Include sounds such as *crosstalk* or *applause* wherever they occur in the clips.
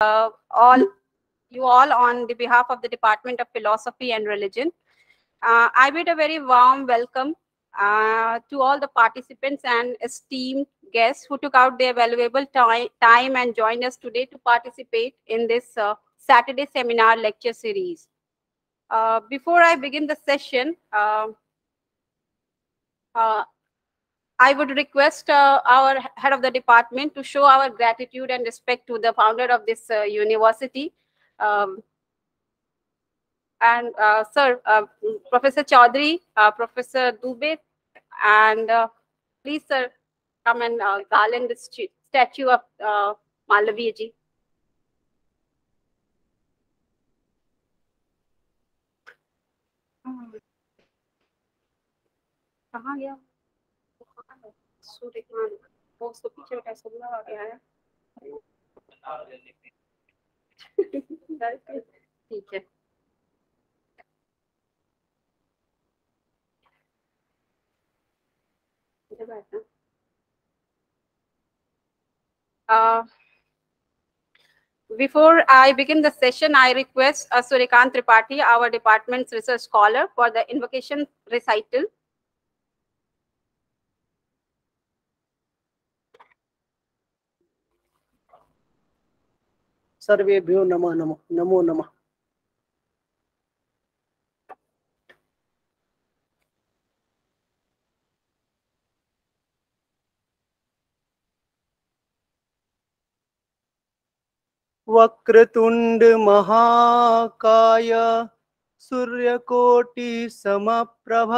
uh, all you all on the behalf of the Department of Philosophy and Religion. Uh, I bid a very warm welcome uh, to all the participants and esteemed guests who took out their valuable time, time and joined us today to participate in this uh, Saturday seminar lecture series. Uh, before I begin the session, uh, uh, I would request uh, our head of the department to show our gratitude and respect to the founder of this uh, university. Um, and uh, sir, uh, Professor Chaudhary, uh, Professor Dubey, and uh, please, sir, come and garland the statue of uh, Malaviji. Uh um, -huh. Before I begin the session I request Suryakant Tripathi our department research scholar for the invocation recital सर्वेभ्यो नमः नमः, नमो नमः। वक्रतुंड महाकाय, सूर्यकोटि समप्रभ,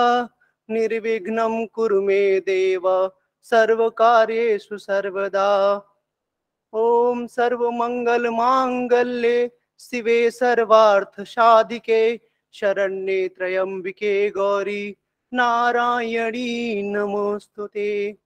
निर्विघ्नं कुरु मे देव, सर्वकार्येषु सर्वदा। ॐ सर्वमङ्गलमाङ्गल्ये शिवे सर्वार्थसाधिके शरण्ये त्र्यम्बिके गौरी नारायणी नमोऽस्तु ते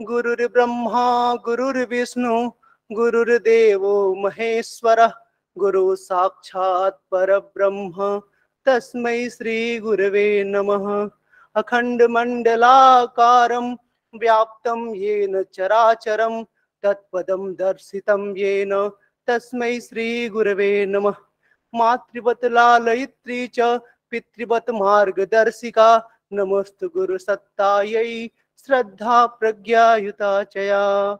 गुरुर्ब्रह्मा, गुरुर्विष्णु, गुरुर्देवो महेश्वरः, गुरु साक्षात् परब्रह्म। तस्मै श्रीगुरवे नमः। अखण्डमण्डलाकारं व्याप्तं येन चराचरं तत्पदं दर्शितं येन। तस्मै श्रीगुरवे नमः। मातृवत् लालयित्री च पितृवत् मार्गदर्शिका। नमस्तु गुरुसत्तायै श्रद्धा प्रज्ञायुता च या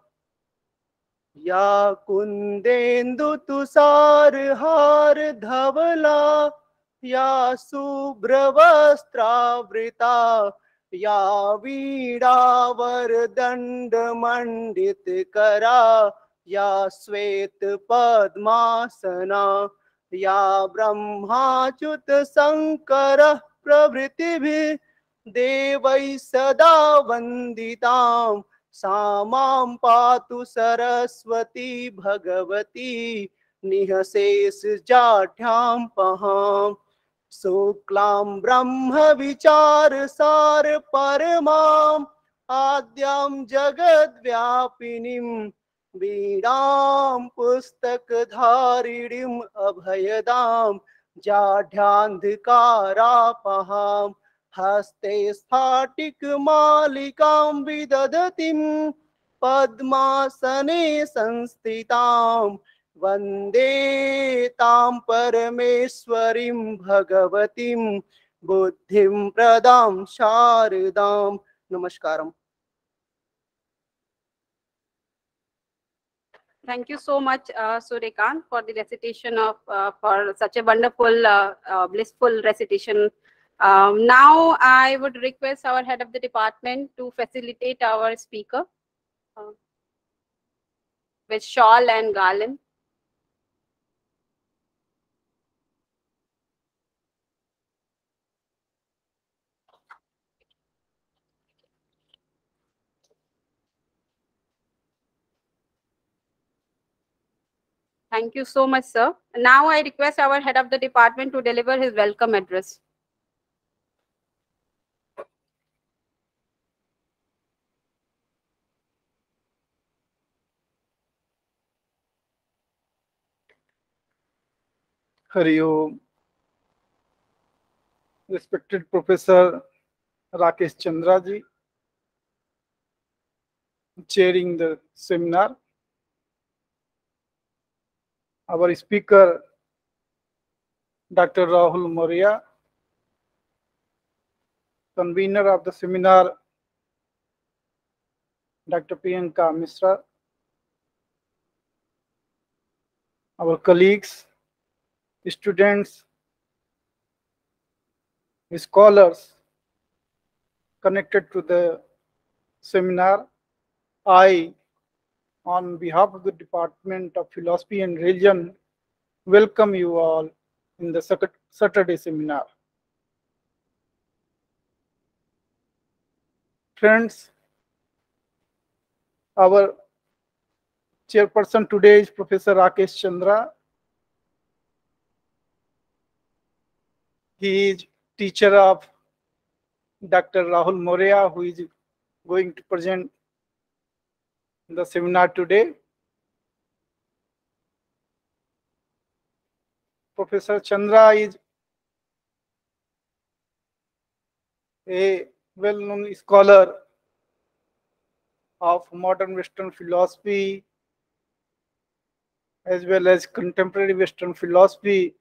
या कुन्देन्दु तुषारहार धवला। या शुभ्रवस्त्रावृता या वीरावर दंड मंडित करा, या श्वेत पद्मासना, या ब्रह्माच्युत शंकर प्रभृति भी, देव सदा वंदिता सामां पातु सरस्वती भगवती निहशेष जाठ्यां पहाम् शुक्लां ब्रह्म विचार सार परमाम् आद्यां जगद्व्यापिनीं, वीणां पुस्तकधारिणीम् अभयदां जाढ्यान्धकारापहाम् हस्ते स्फाटिकमालिकां विदधतीं, पद्मासने संस्थितां वंदे तां परमेश्वरीं भगवतीं बुद्धिं प्रदां शारदां नमस्कारम् Thank you so much, uh, Suryakant, for the recitation of, uh, for such a wonderful, uh, uh, blissful recitation. Um, now, I would request our head of the department to facilitate our speaker uh, with shawl and garland. Thank you so much, sir. Now I request our head of the department to deliver his welcome address. Hari Respected Professor Rakesh Chandra ji, chairing the seminar. Our speaker, Dr. Rahul Maurya, convener of the seminar, Dr. Priyanka Misra, our colleagues, students, scholars connected to the seminar. I, on behalf of the Department of Philosophy and Religion, welcome you all in the Saturday seminar. Friends, our chairperson today is Professor Rakesh Chandra. He is teacher of Dr. Rahul Maurya, who is going to present the seminar today. Professor Chandra is a well-known scholar of modern Western philosophy as well as contemporary Western philosophy.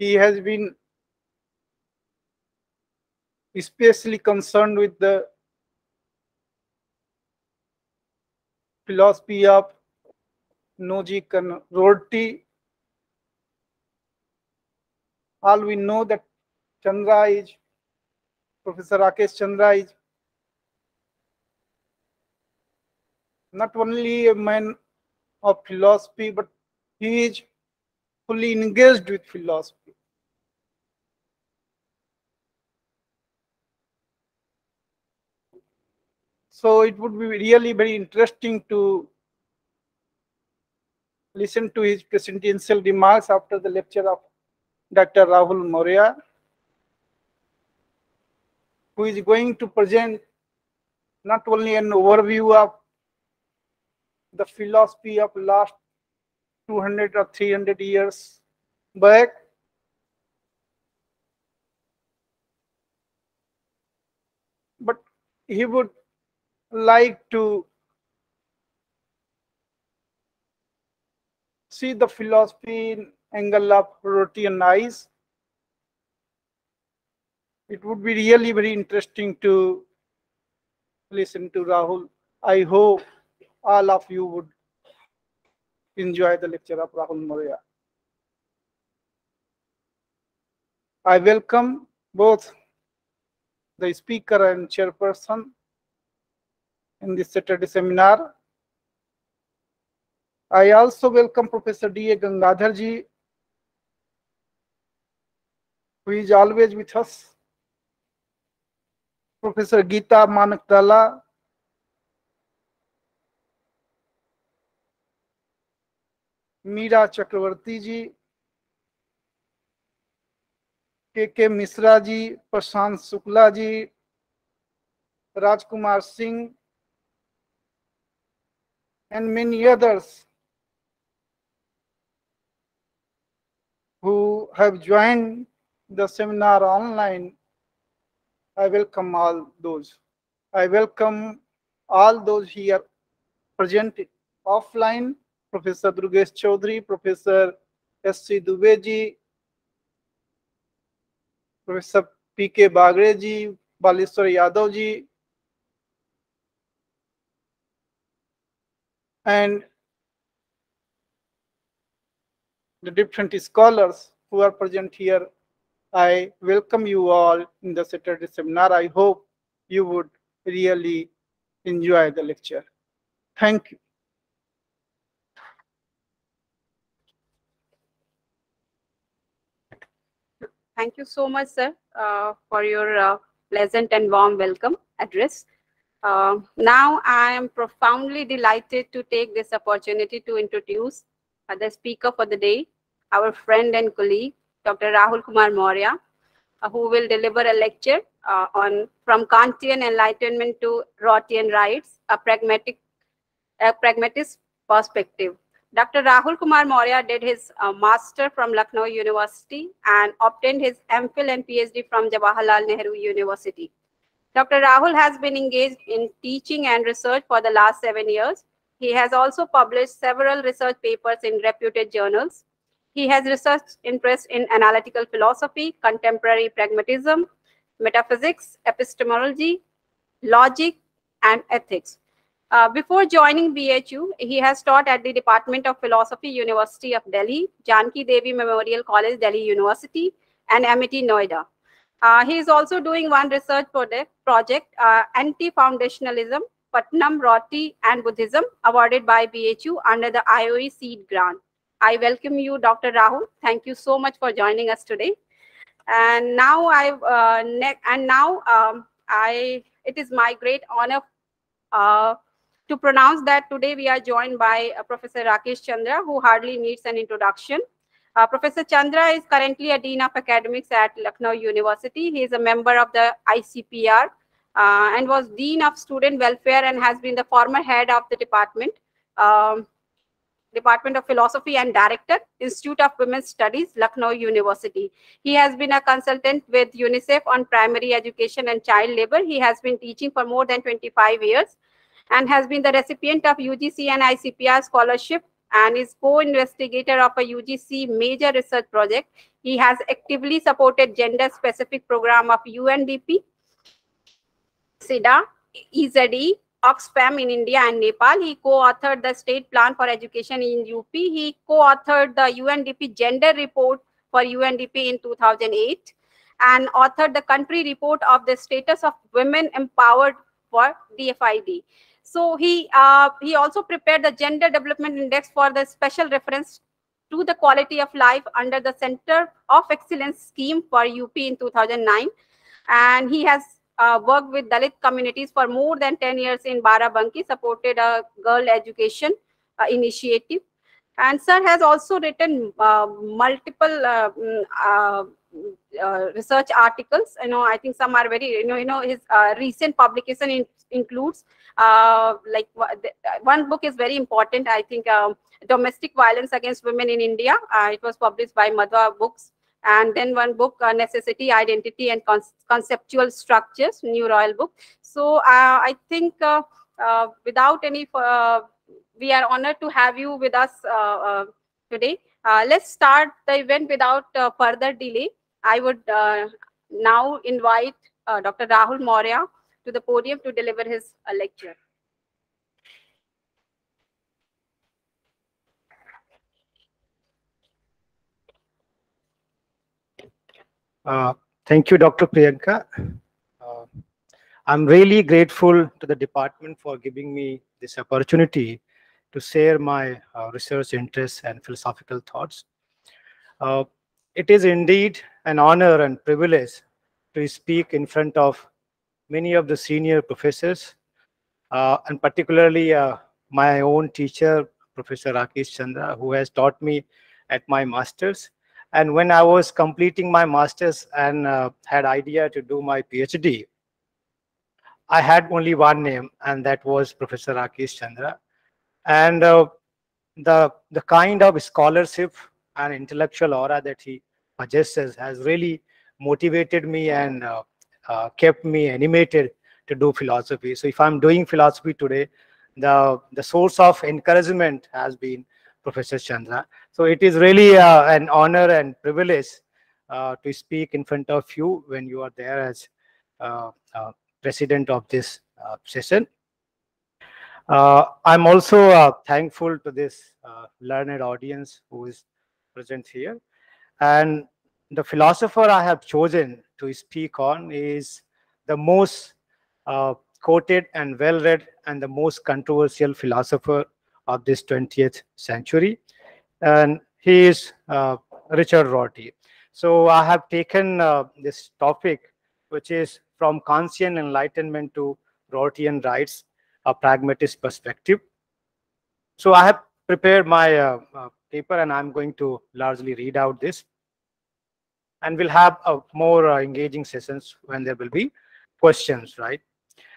He has been especially concerned with the philosophy of Noji and Rorty. All we know that Chandra is, Professor Rakesh Chandra is not only a man of philosophy, but he is fully engaged with philosophy. So it would be really very interesting to listen to his presidential remarks after the lecture of Dr. Rahul Maurya, who is going to present not only an overview of the philosophy of last 200 or 300 years back, but he would like to see the philosophy in angle of Rortian eyes. It would be really very interesting to listen to Rahul. I hope all of you would enjoy the lecture of Rahul Maurya. I welcome both the speaker and chairperson in this Saturday seminar. I also welcome Professor D.A. Gangadhar ji, who is always with us. Professor Geeta Manaktala, Meera चक्रवर्ती जी के के मिश्रा जी प्रशांत Shukla ji Rajkumar Singh and many others who have joined the seminar online. I welcome all those. I welcome all those here present offline Professor Durgesh Chaudhary, Professor S.C. Dubey ji, Professor P.K. Bagre ji, Baleswar and the different scholars who are present here. I welcome you all in the Saturday seminar. I hope you would really enjoy the lecture. Thank you. Thank you so much, sir, uh, for your uh, pleasant and warm welcome address. Uh, now, I am profoundly delighted to take this opportunity to introduce uh, the speaker for the day, our friend and colleague, Dr. Rahul Kumar Maurya, uh, who will deliver a lecture uh, on From Kantian Enlightenment to Rortian Rights, a pragmatic, a pragmatist perspective. Dr. Rahul Kumar Maurya did his uh, master from Lucknow University and obtained his MPhil and PhD from Jawaharlal Nehru University. Dr. Rahul has been engaged in teaching and research for the last seven years. He has also published several research papers in reputed journals. He has research interest in analytical philosophy, contemporary pragmatism, metaphysics, epistemology, logic, and ethics. Uh, before joining BHU, he has taught at the Department of Philosophy, University of Delhi, Janki Devi Memorial College, Delhi University, and Amity, Noida. Uh, he is also doing one research project, project uh, Anti-Foundationalism, Putnam, Rorty, and Buddhism, awarded by BHU under the IOE seed grant. I welcome you, Dr. Rahul. Thank you so much for joining us today. And now I uh, and now um, I it is my great honor uh, to pronounce that today we are joined by uh, Professor Rakesh Chandra, who hardly needs an introduction. Uh, Professor Chandra is currently a Dean of Academics at Lucknow University. He is a member of the ICPR uh, and was Dean of Student Welfare and has been the former head of the department, um, Department of Philosophy and Director, Institute of Women's Studies, Lucknow University. He has been a consultant with UNICEF on primary education and child labor. He has been teaching for more than 25 years and has been the recipient of UGC and ICPR scholarship and is co-investigator of a UGC major research project. He has actively supported gender-specific program of UNDP, SIDA, EZE, Oxfam in India and Nepal. He co-authored the State Plan for Education in UP. He co-authored the UNDP Gender Report for UNDP in 2008 and authored the country report of the status of women empowered for DFID. So he uh, he also prepared the Gender Development Index for the special reference to the quality of life under the Center of Excellence scheme for UP in 2009. And he has uh, worked with Dalit communities for more than 10 years in Barabanki, supported a girl education uh, initiative. And sir has also written uh, multiple uh, mm, uh, uh, research articles. You know, I think some are very, you know, you know, his recent publication in, includes like one book is very important. I think domestic violence against women in India. it was published by Madhva Books and then one book uh, necessity identity and con conceptual structures new royal book so uh, i think uh, without any we are honored to have you with us uh, uh, today uh, let's start the event without further delay i would now invite dr rahul maurya to the podium to deliver his lecture Uh, thank you, Dr. Priyanka. Uh, I'm really grateful to the department for giving me this opportunity to share my uh, research interests and philosophical thoughts. Uh, it is indeed an honor and privilege to speak in front of many of the senior professors, uh, and particularly uh, my own teacher, Professor Rakesh Chandra, who has taught me at my master's and when I was completing my master's and uh, had idea to do my PhD, I had only one name, and that was Professor Rakesh Chandra. And uh, the the kind of scholarship and intellectual aura that he possesses has really motivated me and uh, uh, kept me animated to do philosophy. So if I'm doing philosophy today, the the source of encouragement has been Professor Chandra. So it is really uh, an honor and privilege uh, to speak in front of you when you are there as uh, president of this session. Uh, I'm also thankful to this learned audience who is present here. And the philosopher I have chosen to speak on is the most quoted and well-read and the most controversial philosopher of this 20th century. And he is uh, Richard Rorty. So I have taken uh, this topic, which is from Kantian enlightenment to Rortyian rights, a pragmatist perspective. So I have prepared my uh, uh, paper and I'm going to largely read out this. And we'll have a more uh, engaging sessions when there will be questions, right?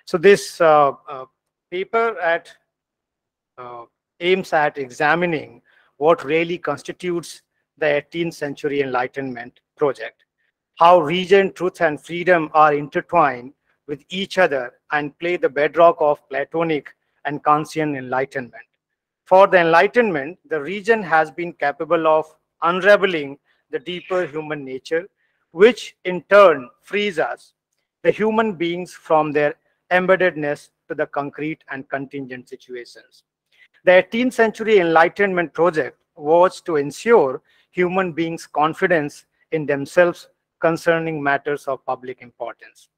So this uh, paper at aims at examining what really constitutes the 18th century Enlightenment project, how reason, truth, and freedom are intertwined with each other and play the bedrock of Platonic and Kantian enlightenment. For the Enlightenment, the reason has been capable of unraveling the deeper human nature, which in turn frees us, the human beings, from their embeddedness to the concrete and contingent situations. The 18th century Enlightenment project was to ensure human beings' confidence in themselves concerning matters of public importance.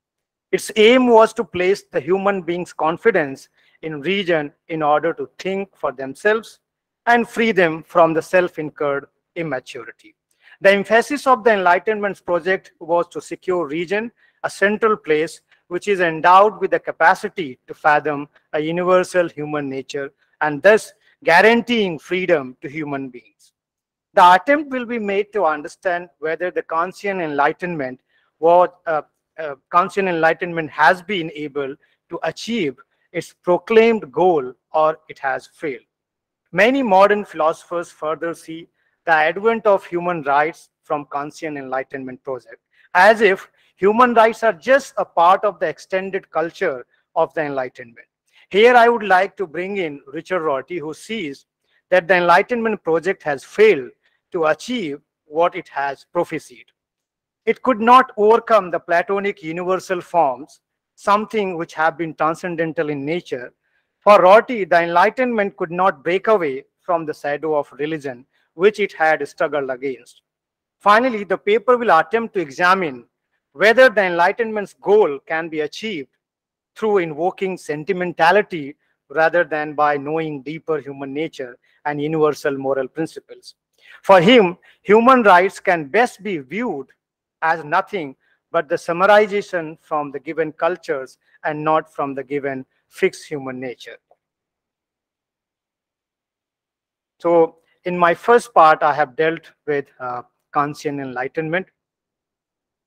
Its aim was to place the human being's confidence in reason in order to think for themselves and free them from the self-incurred immaturity. The emphasis of the Enlightenment's project was to secure reason a central place which is endowed with the capacity to fathom a universal human nature and thus guaranteeing freedom to human beings. The attempt will be made to understand whether the Kantian Enlightenment was uh, uh, Enlightenment has been able to achieve its proclaimed goal or it has failed. Many modern philosophers further see the advent of human rights from Kantian Enlightenment project as if human rights are just a part of the extended culture of the Enlightenment. Here I would like to bring in Richard Rorty who sees that the Enlightenment project has failed to achieve what it has prophesied. It could not overcome the Platonic universal forms, something which have been transcendental in nature. For Rorty, the Enlightenment could not break away from the shadow of religion, which it had struggled against. Finally, the paper will attempt to examine whether the Enlightenment's goal can be achieved through invoking sentimentality rather than by knowing deeper human nature and universal moral principles. For him, human rights can best be viewed as nothing but the summarization from the given cultures and not from the given fixed human nature. So in my first part, I have dealt with uh, Kantian enlightenment.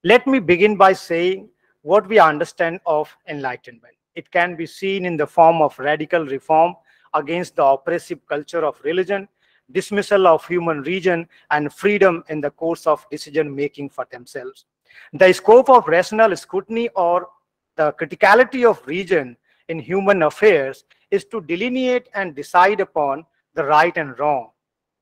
Let me begin by saying what we understand of enlightenment. It can be seen in the form of radical reform against the oppressive culture of religion, dismissal of human reason, and freedom in the course of decision making for themselves. The scope of rational scrutiny or the criticality of reason in human affairs is to delineate and decide upon the right and wrong,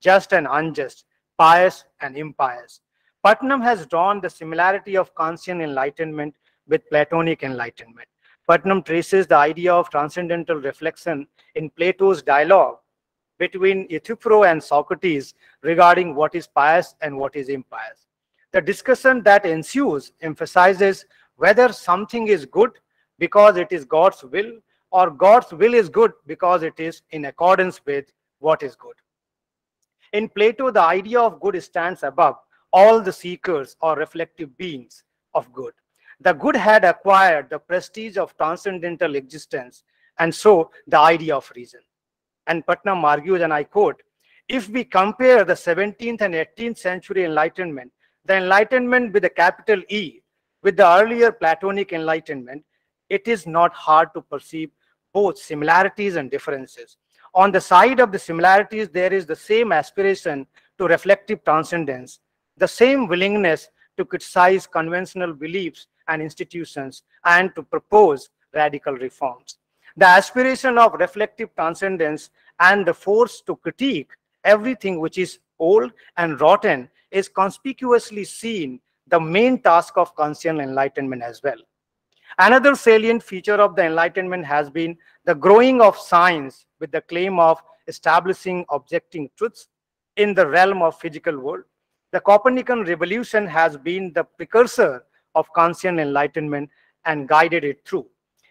just and unjust, pious and impious. Putnam has drawn the similarity of Kantian enlightenment with Platonic enlightenment. Putnam traces the idea of transcendental reflection in Plato's dialogue between Euthyphro and Socrates regarding what is pious and what is impious. The discussion that ensues emphasizes whether something is good because it is God's will or God's will is good because it is in accordance with what is good. In Plato, the idea of good stands above all the seekers or reflective beings of good. The good had acquired the prestige of transcendental existence, and so the idea of reason. And Putnam argues, and I quote, if we compare the 17th and 18th century Enlightenment, the Enlightenment with a capital E, with the earlier Platonic Enlightenment, it is not hard to perceive both similarities and differences. On the side of the similarities, there is the same aspiration to reflective transcendence, the same willingness to criticize conventional beliefs and institutions, and to propose radical reforms. The aspiration of reflective transcendence and the force to critique everything which is old and rotten is conspicuously seen the main task of Kantian enlightenment as well. Another salient feature of the Enlightenment has been the growing of science with the claim of establishing objecting truths in the realm of physical world. The Copernican revolution has been the precursor of Kantian Enlightenment and guided it through.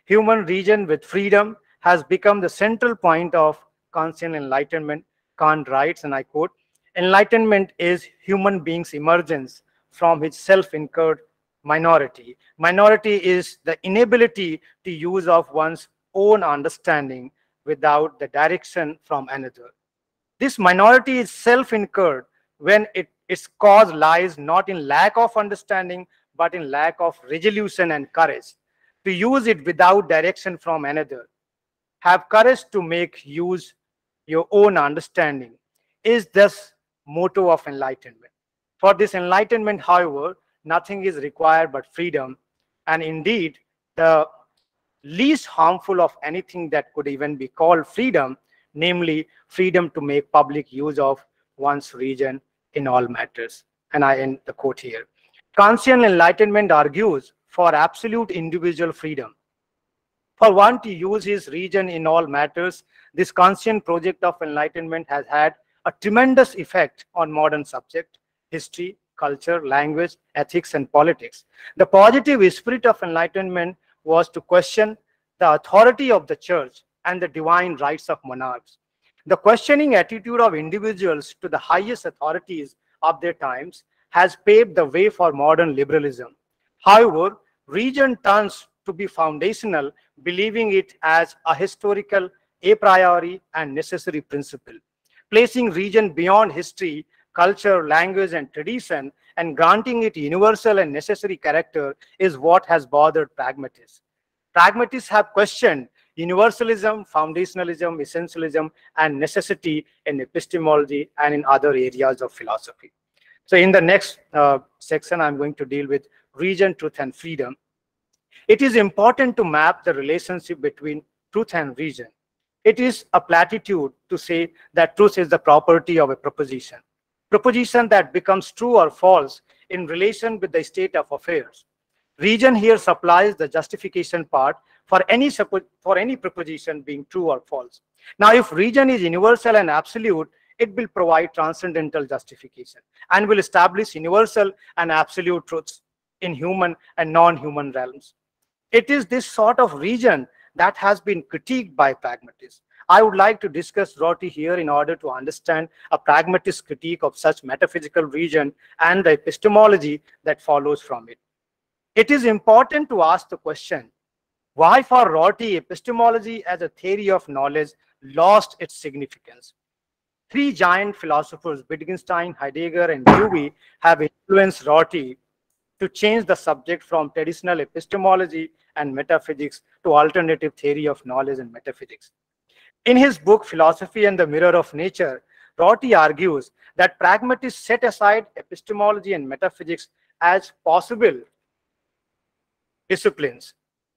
Human reason with freedom has become the central point of Kantian Enlightenment. Kant writes, and I quote, Enlightenment is human being's emergence from his self-incurred minority. Minority is the inability to use of one's own understanding without the direction from another. This minority is self-incurred when it, its cause lies not in lack of understanding, but in lack of resolution and courage. To use it without direction from another. Have courage to make use your own understanding is this motto of enlightenment. For this enlightenment, however, nothing is required but freedom. And indeed, the least harmful of anything that could even be called freedom, namely freedom to make public use of one's reason in all matters. And I end the quote here. Kantian enlightenment argues for absolute individual freedom. For one to use his reason in all matters, this Kantian project of enlightenment has had a tremendous effect on modern subject, history, culture, language, ethics, and politics. The positive spirit of enlightenment was to question the authority of the church and the divine rights of monarchs. The questioning attitude of individuals to the highest authorities of their times has paved the way for modern liberalism. However, reason turns to be foundational, believing it as a historical, a priori, and necessary principle. Placing reason beyond history, culture, language, and tradition, and granting it universal and necessary character is what has bothered pragmatists. Pragmatists have questioned universalism, foundationalism, essentialism, and necessity in epistemology and in other areas of philosophy. So in the next uh, section, I'm going to deal with reason, truth, and freedom. It is important to map the relationship between truth and reason. It is a platitude to say that truth is the property of a proposition. Proposition that becomes true or false in relation with the state of affairs. Reason here supplies the justification part for any for any proposition being true or false. Now, if reason is universal and absolute, it will provide transcendental justification and will establish universal and absolute truths in human and non-human realms. It is this sort of reason that has been critiqued by pragmatists. I would like to discuss Rorty here in order to understand a pragmatist critique of such metaphysical reason and the epistemology that follows from it. It is important to ask the question, why for Rorty epistemology as a theory of knowledge lost its significance? Three giant philosophers, Wittgenstein, Heidegger, and Dewey, have influenced Rorty to change the subject from traditional epistemology and metaphysics to alternative theory of knowledge and metaphysics. In his book, Philosophy and the Mirror of Nature, Rorty argues that pragmatists set aside epistemology and metaphysics as possible disciplines.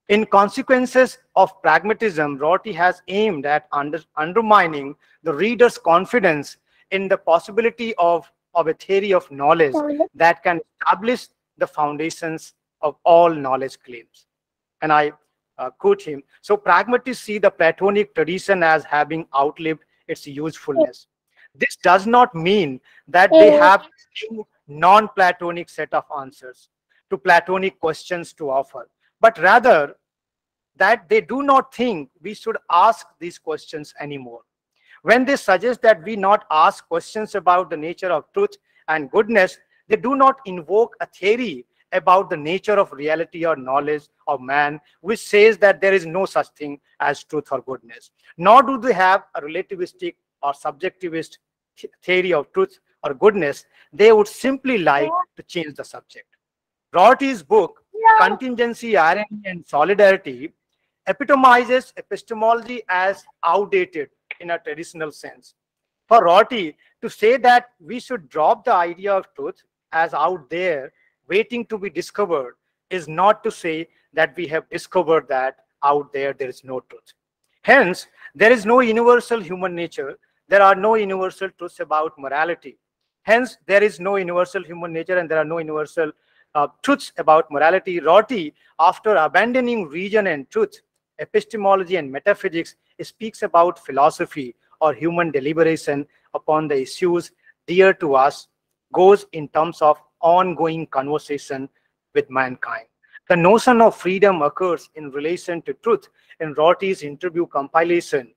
In consequences of pragmatism, Rorty has aimed at under, undermining the reader's confidence in the possibility of, of a theory of knowledge that can establish the foundations of all knowledge claims. And I uh, quote him. So pragmatists see the Platonic tradition as having outlived its usefulness. This does not mean that they have a non-Platonic set of answers to Platonic questions to offer, but rather that they do not think we should ask these questions anymore. When they suggest that we not ask questions about the nature of truth and goodness, they do not invoke a theory about the nature of reality or knowledge of man, which says that there is no such thing as truth or goodness. Nor do they have a relativistic or subjectivist th theory of truth or goodness. They would simply like to change the subject. Rorty's book, Contingency, Irony, and Solidarity, epitomizes epistemology as outdated in a traditional sense. For Rorty, to say that we should drop the idea of truth as out there, waiting to be discovered, is not to say that we have discovered that out there there is no truth. Hence, there is no universal human nature. There are no universal truths about morality. Hence, there is no universal human nature and there are no universal uh, truths about morality. Rorty, after abandoning reason and truth, epistemology and metaphysics, speaks about philosophy or human deliberation upon the issues dear to us, goes in terms of ongoing conversation with mankind. The notion of freedom occurs in relation to truth in Rorty's interview compilation.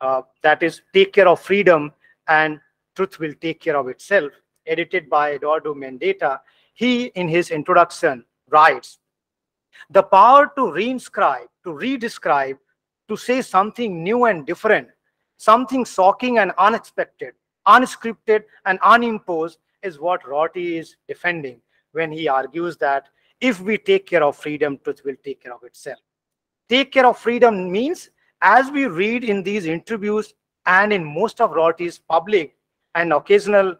Uh, that is, take care of freedom and truth will take care of itself, edited by Eduardo Mendieta. He, in his introduction, writes, the power to reinscribe, to redescribe, to say something new and different, something shocking and unexpected, unscripted and unimposed is what Rorty is defending when he argues that if we take care of freedom, truth will take care of itself. Take care of freedom means, as we read in these interviews and in most of Rorty's public and occasional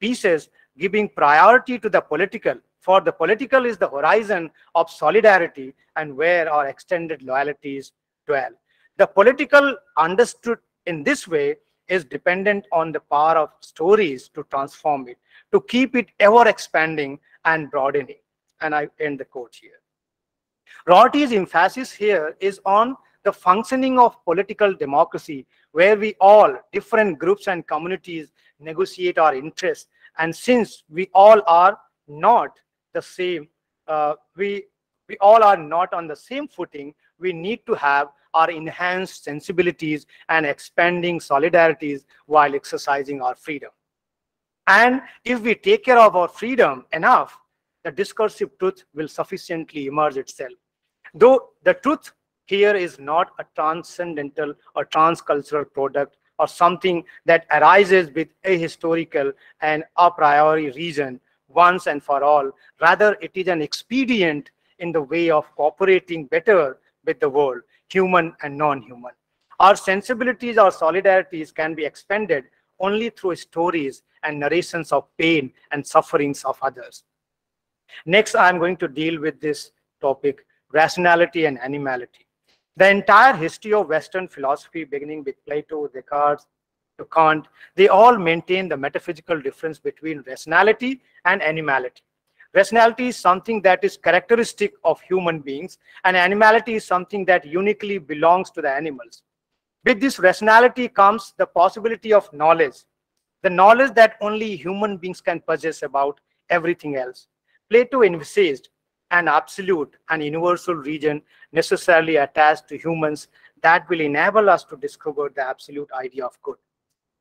pieces, giving priority to the political. For the political is the horizon of solidarity and where our extended loyalties dwell. The political understood in this way is dependent on the power of stories to transform it, to keep it ever expanding and broadening. And I end the quote here. Rorty's emphasis here is on the functioning of political democracy, where we all, different groups and communities, negotiate our interests. And since we all are not the same, uh, we, we all are not on the same footing, we need to have our enhanced sensibilities and expanding solidarities while exercising our freedom. And if we take care of our freedom enough, the discursive truth will sufficiently emerge itself. Though the truth here is not a transcendental or transcultural product or something that arises with a historical and a priori reason once and for all. Rather, it is an expedient in the way of cooperating better with the world, human and non-human. Our sensibilities, our solidarities can be expanded only through stories and narrations of pain and sufferings of others. Next, I'm going to deal with this topic, rationality and animality. The entire history of Western philosophy, beginning with Plato, Descartes, to Kant, they all maintain the metaphysical difference between rationality and animality. Rationality is something that is characteristic of human beings, and animality is something that uniquely belongs to the animals. With this rationality comes the possibility of knowledge, the knowledge that only human beings can possess about everything else. Plato envisaged an absolute and universal reason necessarily attached to humans that will enable us to discover the absolute idea of good.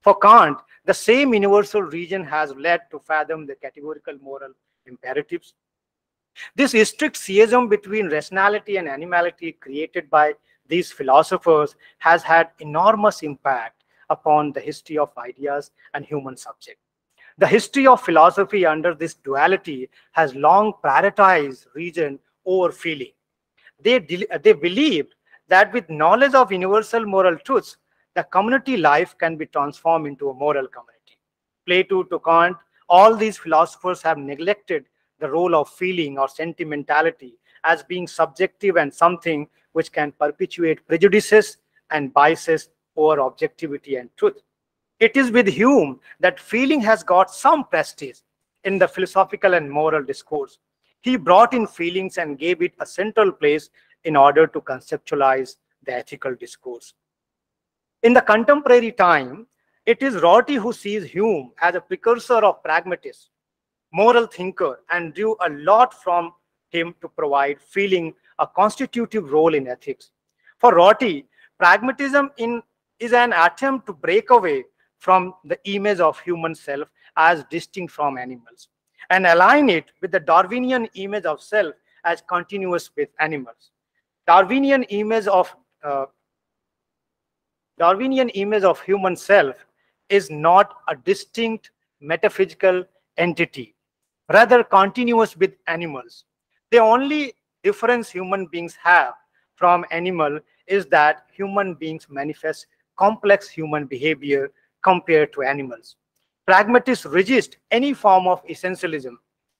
For Kant, the same universal reason has led to fathom the categorical moral imperatives. This strict schism between rationality and animality created by these philosophers has had enormous impact upon the history of ideas and human subject. The history of philosophy under this duality has long prioritized reason over feeling. They, they believed that with knowledge of universal moral truths, the community life can be transformed into a moral community. Plato to Kant, all these philosophers have neglected the role of feeling or sentimentality as being subjective and something which can perpetuate prejudices and biases over objectivity and truth. It is with Hume that feeling has got some prestige in the philosophical and moral discourse. He brought in feelings and gave it a central place in order to conceptualize the ethical discourse. In the contemporary time, it is Rorty who sees Hume as a precursor of pragmatist, moral thinker, and drew a lot from him to provide feeling a constitutive role in ethics. For Rorty, pragmatism in, is an attempt to break away from the image of human self as distinct from animals and align it with the Darwinian image of self as continuous with animals. Darwinian image of uh, Darwinian image of human self is not a distinct metaphysical entity, rather continuous with animals. The only difference human beings have from animal is that human beings manifest complex human behavior compared to animals. Pragmatists resist any form of essentialism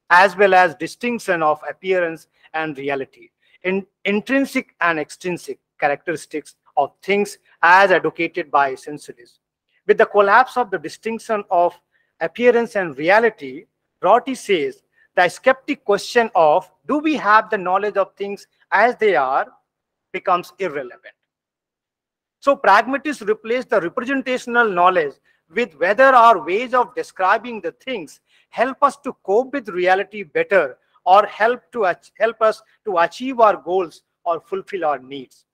as well as distinction of appearance and reality, in intrinsic and extrinsic characteristics of things as advocated by essentialists. With the collapse of the distinction of appearance and reality, Rorty says the skeptic question of do we have the knowledge of things as they are becomes irrelevant. So pragmatists replace the representational knowledge with whether our ways of describing the things help us to cope with reality better or help to help us to achieve our goals or fulfill our needs.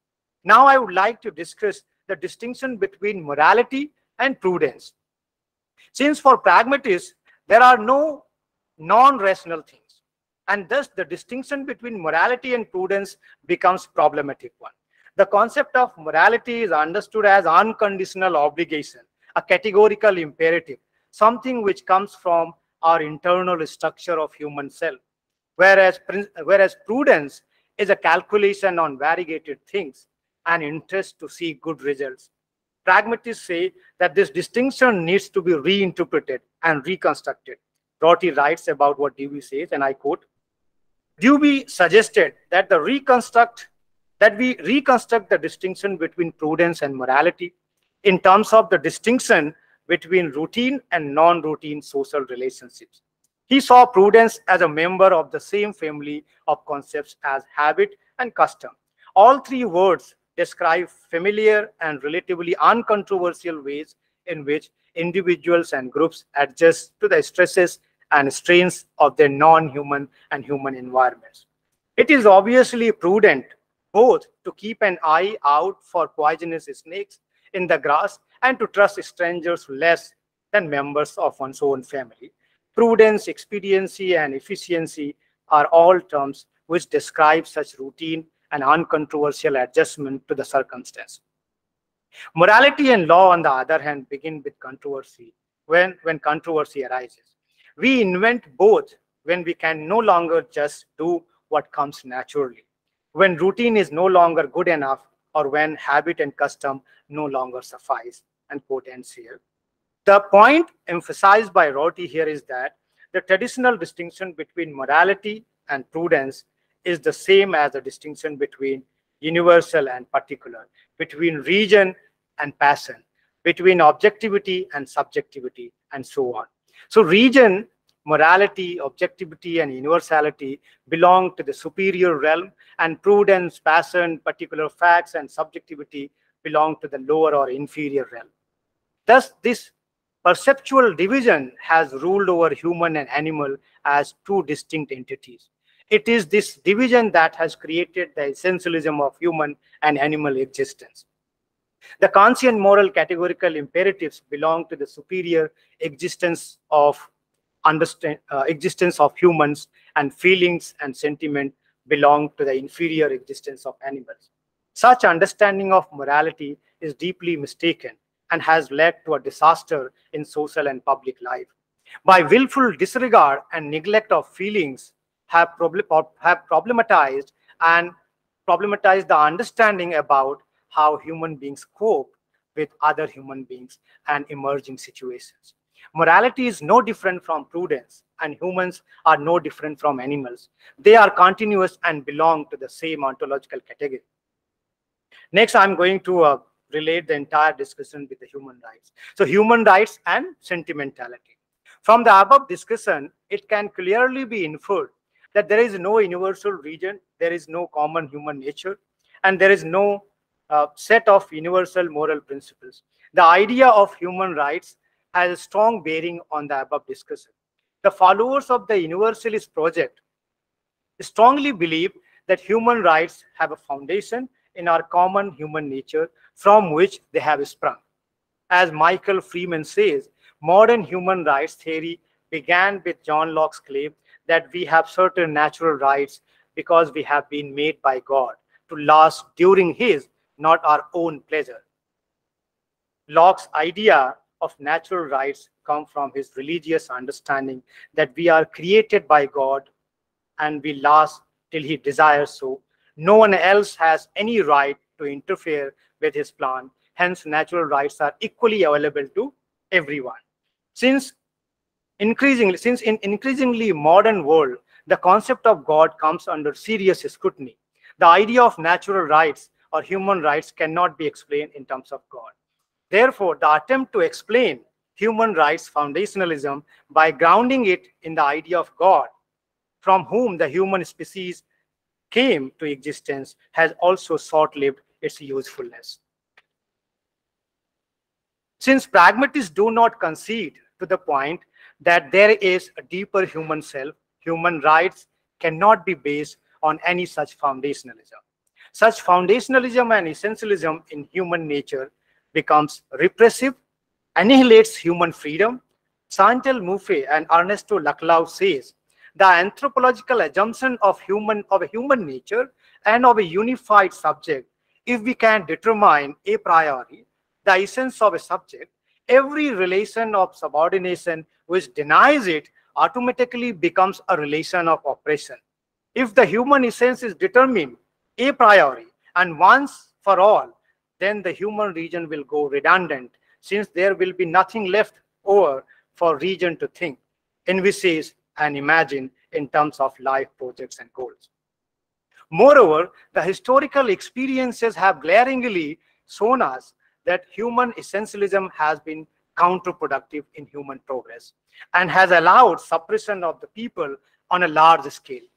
Now I would like to discuss the distinction between morality and prudence. Since for pragmatists, there are no non-rational things, and thus the distinction between morality and prudence becomes problematic one. The concept of morality is understood as unconditional obligation, a categorical imperative, something which comes from our internal structure of human self. Whereas, whereas prudence is a calculation on variegated things, and interest to see good results. pragmatists say that this distinction needs to be reinterpreted and reconstructed. Rorty writes about what Dewey says, and I quote, Dewey suggested that the reconstruct that we reconstruct the distinction between prudence and morality in terms of the distinction between routine and non-routine social relationships. He saw prudence as a member of the same family of concepts as habit and custom. All three words describe familiar and relatively uncontroversial ways in which individuals and groups adjust to the stresses and strains of their non-human and human environments. It is obviously prudent both to keep an eye out for poisonous snakes in the grass and to trust strangers less than members of one's own family. Prudence, expediency, and efficiency are all terms which describe such routine and uncontroversial adjustment to the circumstance. Morality and law, on the other hand, begin with controversy when, when controversy arises. We invent both when we can no longer just do what comes naturally, when routine is no longer good enough, or when habit and custom no longer suffice. And quote ends here. The point emphasized by Rorty here is that the traditional distinction between morality and prudence is the same as the distinction between universal and particular, between reason and passion, between objectivity and subjectivity, and so on. So reason, morality, objectivity, and universality belong to the superior realm, and prudence, passion, particular facts, and subjectivity belong to the lower or inferior realm. Thus, this perceptual division has ruled over human and animal as two distinct entities. It is this division that has created the essentialism of human and animal existence. The Kantian moral categorical imperatives belong to the superior existence of understand uh, existence of humans and feelings and sentiment belong to the inferior existence of animals. Such understanding of morality is deeply mistaken and has led to a disaster in social and public life. By willful disregard and neglect of feelings have, problem, have problematized and problematized the understanding about how human beings cope with other human beings and emerging situations. Morality is no different from prudence, and humans are no different from animals. They are continuous and belong to the same ontological category. Next, I'm going to uh, relate the entire discussion with the human rights. So human rights and sentimentality. From the above discussion, it can clearly be inferred that there is no universal reason, there is no common human nature, and there is no uh, set of universal moral principles. The idea of human rights has a strong bearing on the above discussion. The followers of the Universalist project strongly believe that human rights have a foundation in our common human nature from which they have sprung. As Michael Freeman says, modern human rights theory began with John Locke's claim that we have certain natural rights because we have been made by God to last during his, not our own pleasure. Locke's idea of natural rights come from his religious understanding that we are created by God and we last till he desires so. No one else has any right to interfere with his plan. Hence, natural rights are equally available to everyone. Since increasingly, since in increasingly modern world, the concept of God comes under serious scrutiny. The idea of natural rights or human rights cannot be explained in terms of God. Therefore, the attempt to explain human rights foundationalism by grounding it in the idea of God, from whom the human species came to existence, has also short-lived its usefulness. Since pragmatists do not concede to the point that there is a deeper human self, human rights cannot be based on any such foundationalism. Such foundationalism and essentialism in human nature becomes repressive, annihilates human freedom. Chantal Mouffe and Ernesto Laclau says the anthropological assumption of human of a human nature and of a unified subject, if we can determine a priori the essence of a subject, every relation of subordination which denies it automatically becomes a relation of oppression. If the human essence is determined a priori and once for all then the human reason will go redundant since there will be nothing left over for reason to think, envisage, and imagine in terms of life projects and goals. Moreover, the historical experiences have glaringly shown us that human essentialism has been counterproductive in human progress and has allowed suppression of the people on a large scale.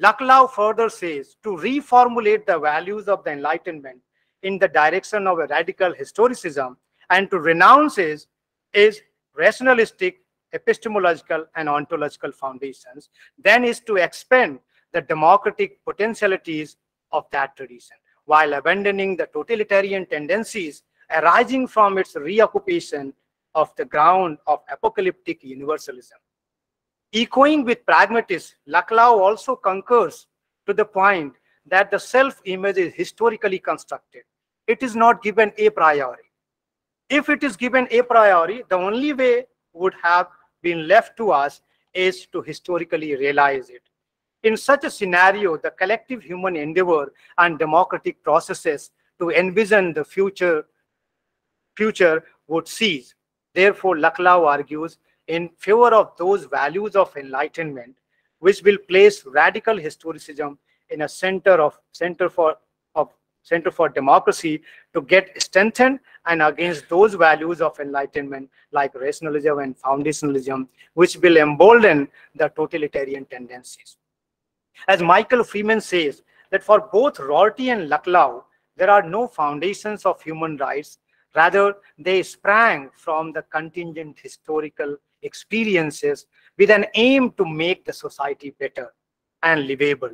Laclau further says to reformulate the values of the Enlightenment in the direction of a radical historicism and to renounce is, is rationalistic, epistemological, and ontological foundations, then is to expand the democratic potentialities of that tradition while abandoning the totalitarian tendencies arising from its reoccupation of the ground of apocalyptic universalism. Echoing with pragmatists, Laclau also concurs to the point that the self-image is historically constructed. It is not given a priori. If it is given a priori, the only way would have been left to us is to historically realize it. In such a scenario, the collective human endeavor and democratic processes to envision the future, future would cease. Therefore, Laclau argues in favor of those values of enlightenment, which will place radical historicism in a center of center for center for democracy to get strengthened and against those values of enlightenment like rationalism and foundationalism, which will embolden the totalitarian tendencies. As Michael Freeman says, that for both Rorty and Laclau, there are no foundations of human rights. Rather, they sprang from the contingent historical experiences with an aim to make the society better and livable.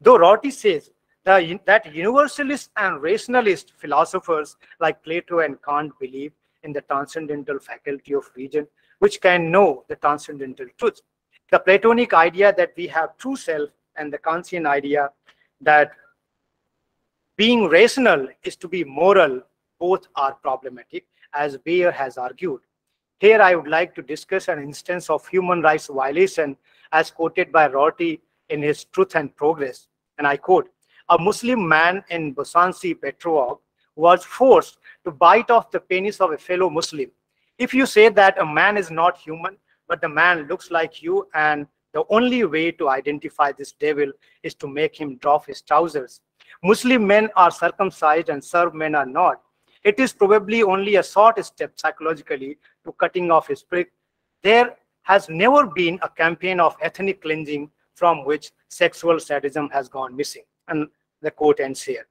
Though Rorty says the, that universalist and rationalist philosophers like Plato and Kant believe in the transcendental faculty of reason, which can know the transcendental truth. The Platonic idea that we have true self and the Kantian idea that being rational is to be moral, both are problematic, as Baier has argued. Here, I would like to discuss an instance of human rights violation as quoted by Rorty in his Truth and Progress. And I quote, a Muslim man in Bosanski Petrov was forced to bite off the penis of a fellow Muslim. If you say that a man is not human, but the man looks like you and the only way to identify this devil is to make him drop his trousers. Muslim men are circumcised and Serb men are not. It is probably only a short step psychologically to cutting off his prick. There has never been a campaign of ethnic cleansing from which sexual sadism has gone missing. And the quote ends here.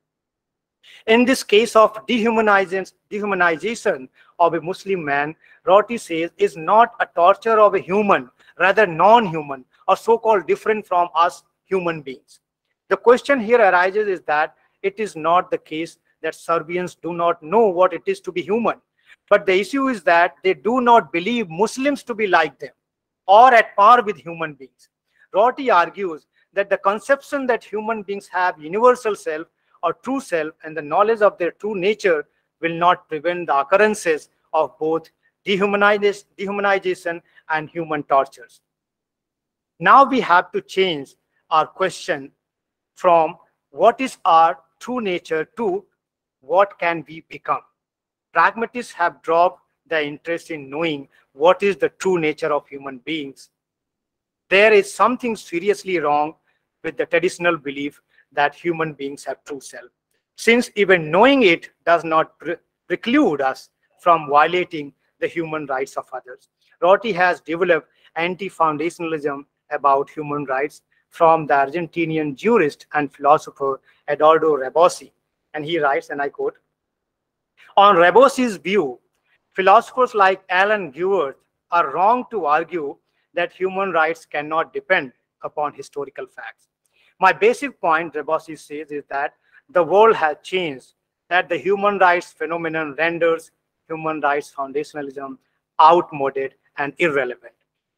In this case of dehumanization, of a Muslim man, Rorty says is not a torture of a human, rather non-human, or so-called different from us human beings. The question here arises is that it is not the case that Serbians do not know what it is to be human. But the issue is that they do not believe Muslims to be like them or at par with human beings. Rorty argues that the conception that human beings have universal self or true self and the knowledge of their true nature will not prevent the occurrences of both dehumanization and human tortures. Now we have to change our question from what is our true nature to what can we become. Pragmatists have dropped their interest in knowing what is the true nature of human beings. There is something seriously wrong with the traditional belief that human beings have true self, since even knowing it does not pre preclude us from violating the human rights of others. Rorty has developed anti-foundationalism about human rights from the Argentinian jurist and philosopher Eduardo Rabossi. And he writes, and I quote, on Rabossi's view, philosophers like Alan Gewirth are wrong to argue that human rights cannot depend upon historical facts. My basic point, Rabossi says, is that the world has changed, that the human rights phenomenon renders human rights foundationalism outmoded and irrelevant.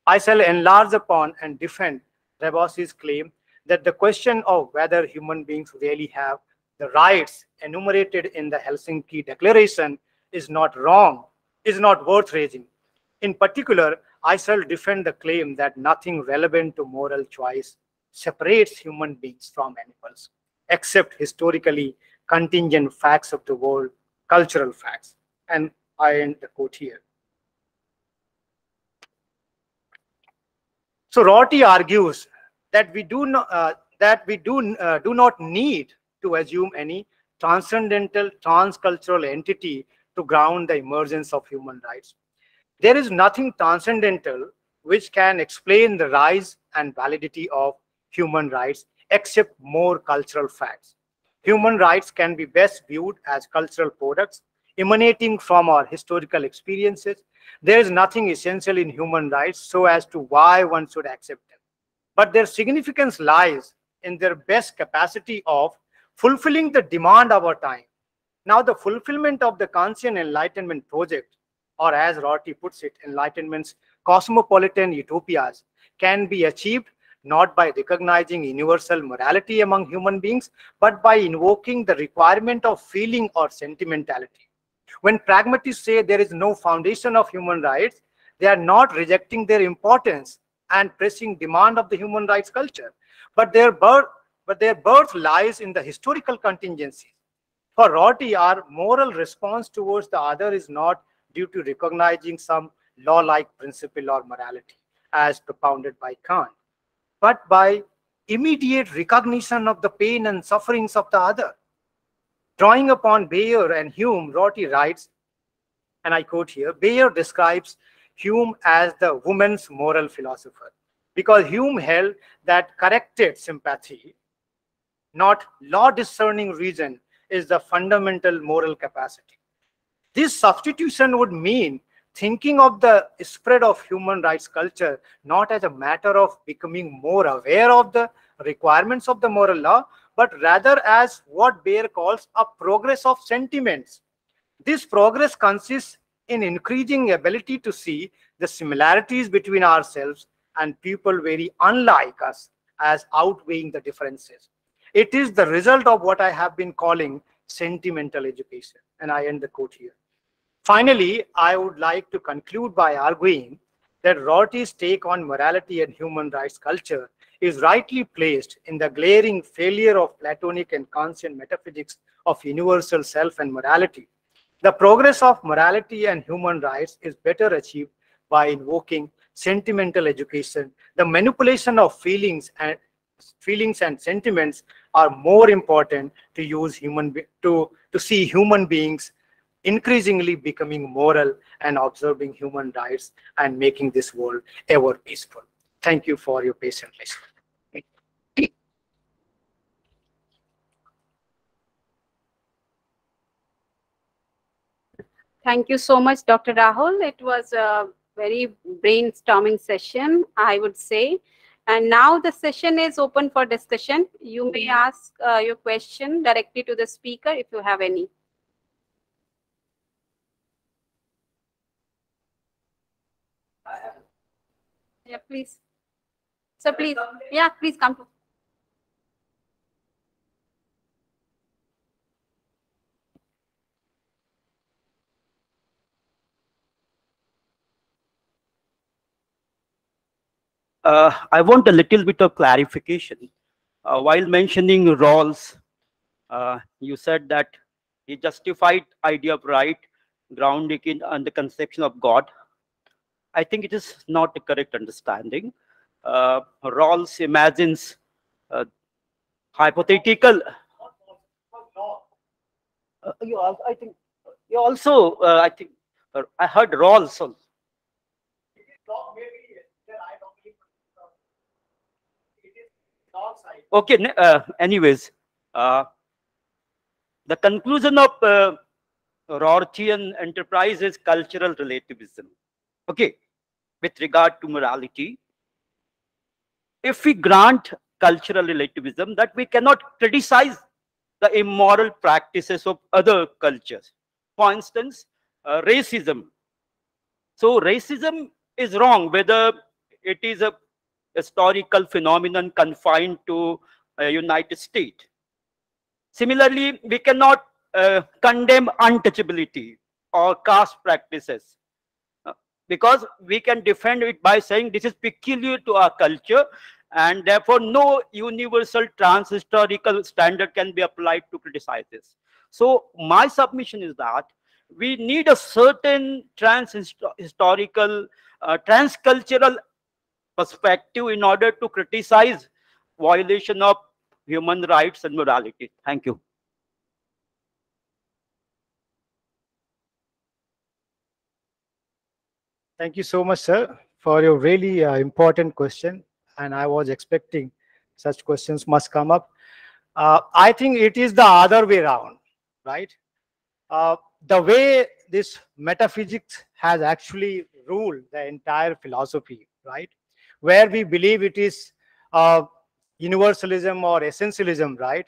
I shall enlarge upon and defend Rabossi's claim that the question of whether human beings really have the rights enumerated in the Helsinki Declaration is not wrong, is not worth raising. In particular, I shall defend the claim that nothing relevant to moral choice separates human beings from animals, except historically contingent facts of the world cultural facts. And I end the quote here. So Rorty argues that we do not uh, that we do uh, do not need to assume any transcendental transcultural entity to ground the emergence of human rights. There is nothing transcendental which can explain the rise and validity of human rights except more cultural facts. Human rights can be best viewed as cultural products emanating from our historical experiences. There is nothing essential in human rights so as to why one should accept them. But their significance lies in their best capacity of fulfilling the demand of our time. Now, the fulfillment of the Kantian Enlightenment project, or as Rorty puts it, Enlightenment's cosmopolitan utopias, can be achieved not by recognizing universal morality among human beings, but by invoking the requirement of feeling or sentimentality. When pragmatists say there is no foundation of human rights, they are not rejecting their importance and pressing demand of the human rights culture, but their birth, but their birth lies in the historical contingencies. For Rorty, our moral response towards the other is not due to recognizing some law-like principle or morality, as propounded by Kant but by immediate recognition of the pain and sufferings of the other. Drawing upon Baier and Hume, Rorty writes, and I quote here, Baier describes Hume as the woman's moral philosopher because Hume held that corrected sympathy, not law-discerning reason, is the fundamental moral capacity. This substitution would mean thinking of the spread of human rights culture not as a matter of becoming more aware of the requirements of the moral law, but rather as what Baier calls a progress of sentiments. This progress consists in increasing ability to see the similarities between ourselves and people very unlike us as outweighing the differences. It is the result of what I have been calling sentimental education. And I end the quote here. Finally, I would like to conclude by arguing that Rorty's take on morality and human rights culture is rightly placed in the glaring failure of Platonic and Kantian metaphysics of universal self and morality. The progress of morality and human rights is better achieved by invoking sentimental education. The manipulation of feelings and feelings and sentiments are more important to use human to to see human beings increasingly becoming moral and observing human rights and making this world ever peaceful. Thank you for your patient listening. Thank you so much, Dr. Rahul. It was a very brainstorming session, I would say. And now the session is open for discussion. You may ask uh, your question directly to the speaker if you have any. Yeah, please. So please, yeah, please come to. Uh, I want a little bit of clarification. Uh, while mentioning Rawls, uh, you said that he justified idea of right grounding in on the conception of God. I think it is not a correct understanding. Uh, Rawls imagines uh, hypothetical. Uh, you I think you also, uh, I think, uh, I heard Rawls also. Okay, anyways, the conclusion of Rortyian enterprise is cultural relativism. Okay, with regard to morality, if we grant cultural relativism, that we cannot criticize the immoral practices of other cultures. For instance, uh, racism. So racism is wrong, whether it is a historical phenomenon confined to uh, United States. Similarly, we cannot uh, condemn untouchability or caste practices because we can defend it by saying this is peculiar to our culture and therefore no universal trans-historical standard can be applied to criticize this. So my submission is that we need a certain trans-historical, uh, trans-cultural perspective in order to criticize violation of human rights and morality. Thank you. Thank you so much, sir, for your really uh, important question. And I was expecting such questions must come up. Uh, I think it is the other way around, right? Uh, the way this metaphysics has actually ruled the entire philosophy, right? Where we believe it is uh, universalism or essentialism, right?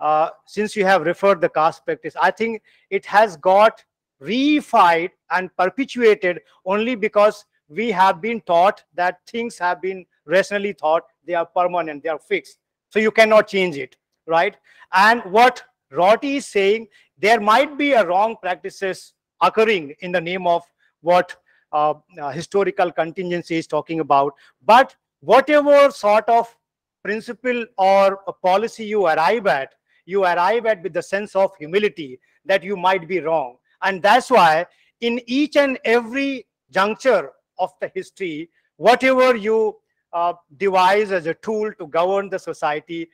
Uh, since you have referred the caste practice, I think it has got reified and perpetuated only because we have been taught that things have been rationally thought they are permanent they are fixed. So you cannot change it right? And what Rorty is saying there might be a wrong practices occurring in the name of what uh, uh, historical contingency is talking about but whatever sort of principle or policy you arrive at you arrive at with the sense of humility that you might be wrong and that's why in each and every juncture of the history, whatever you uh, devise as a tool to govern the society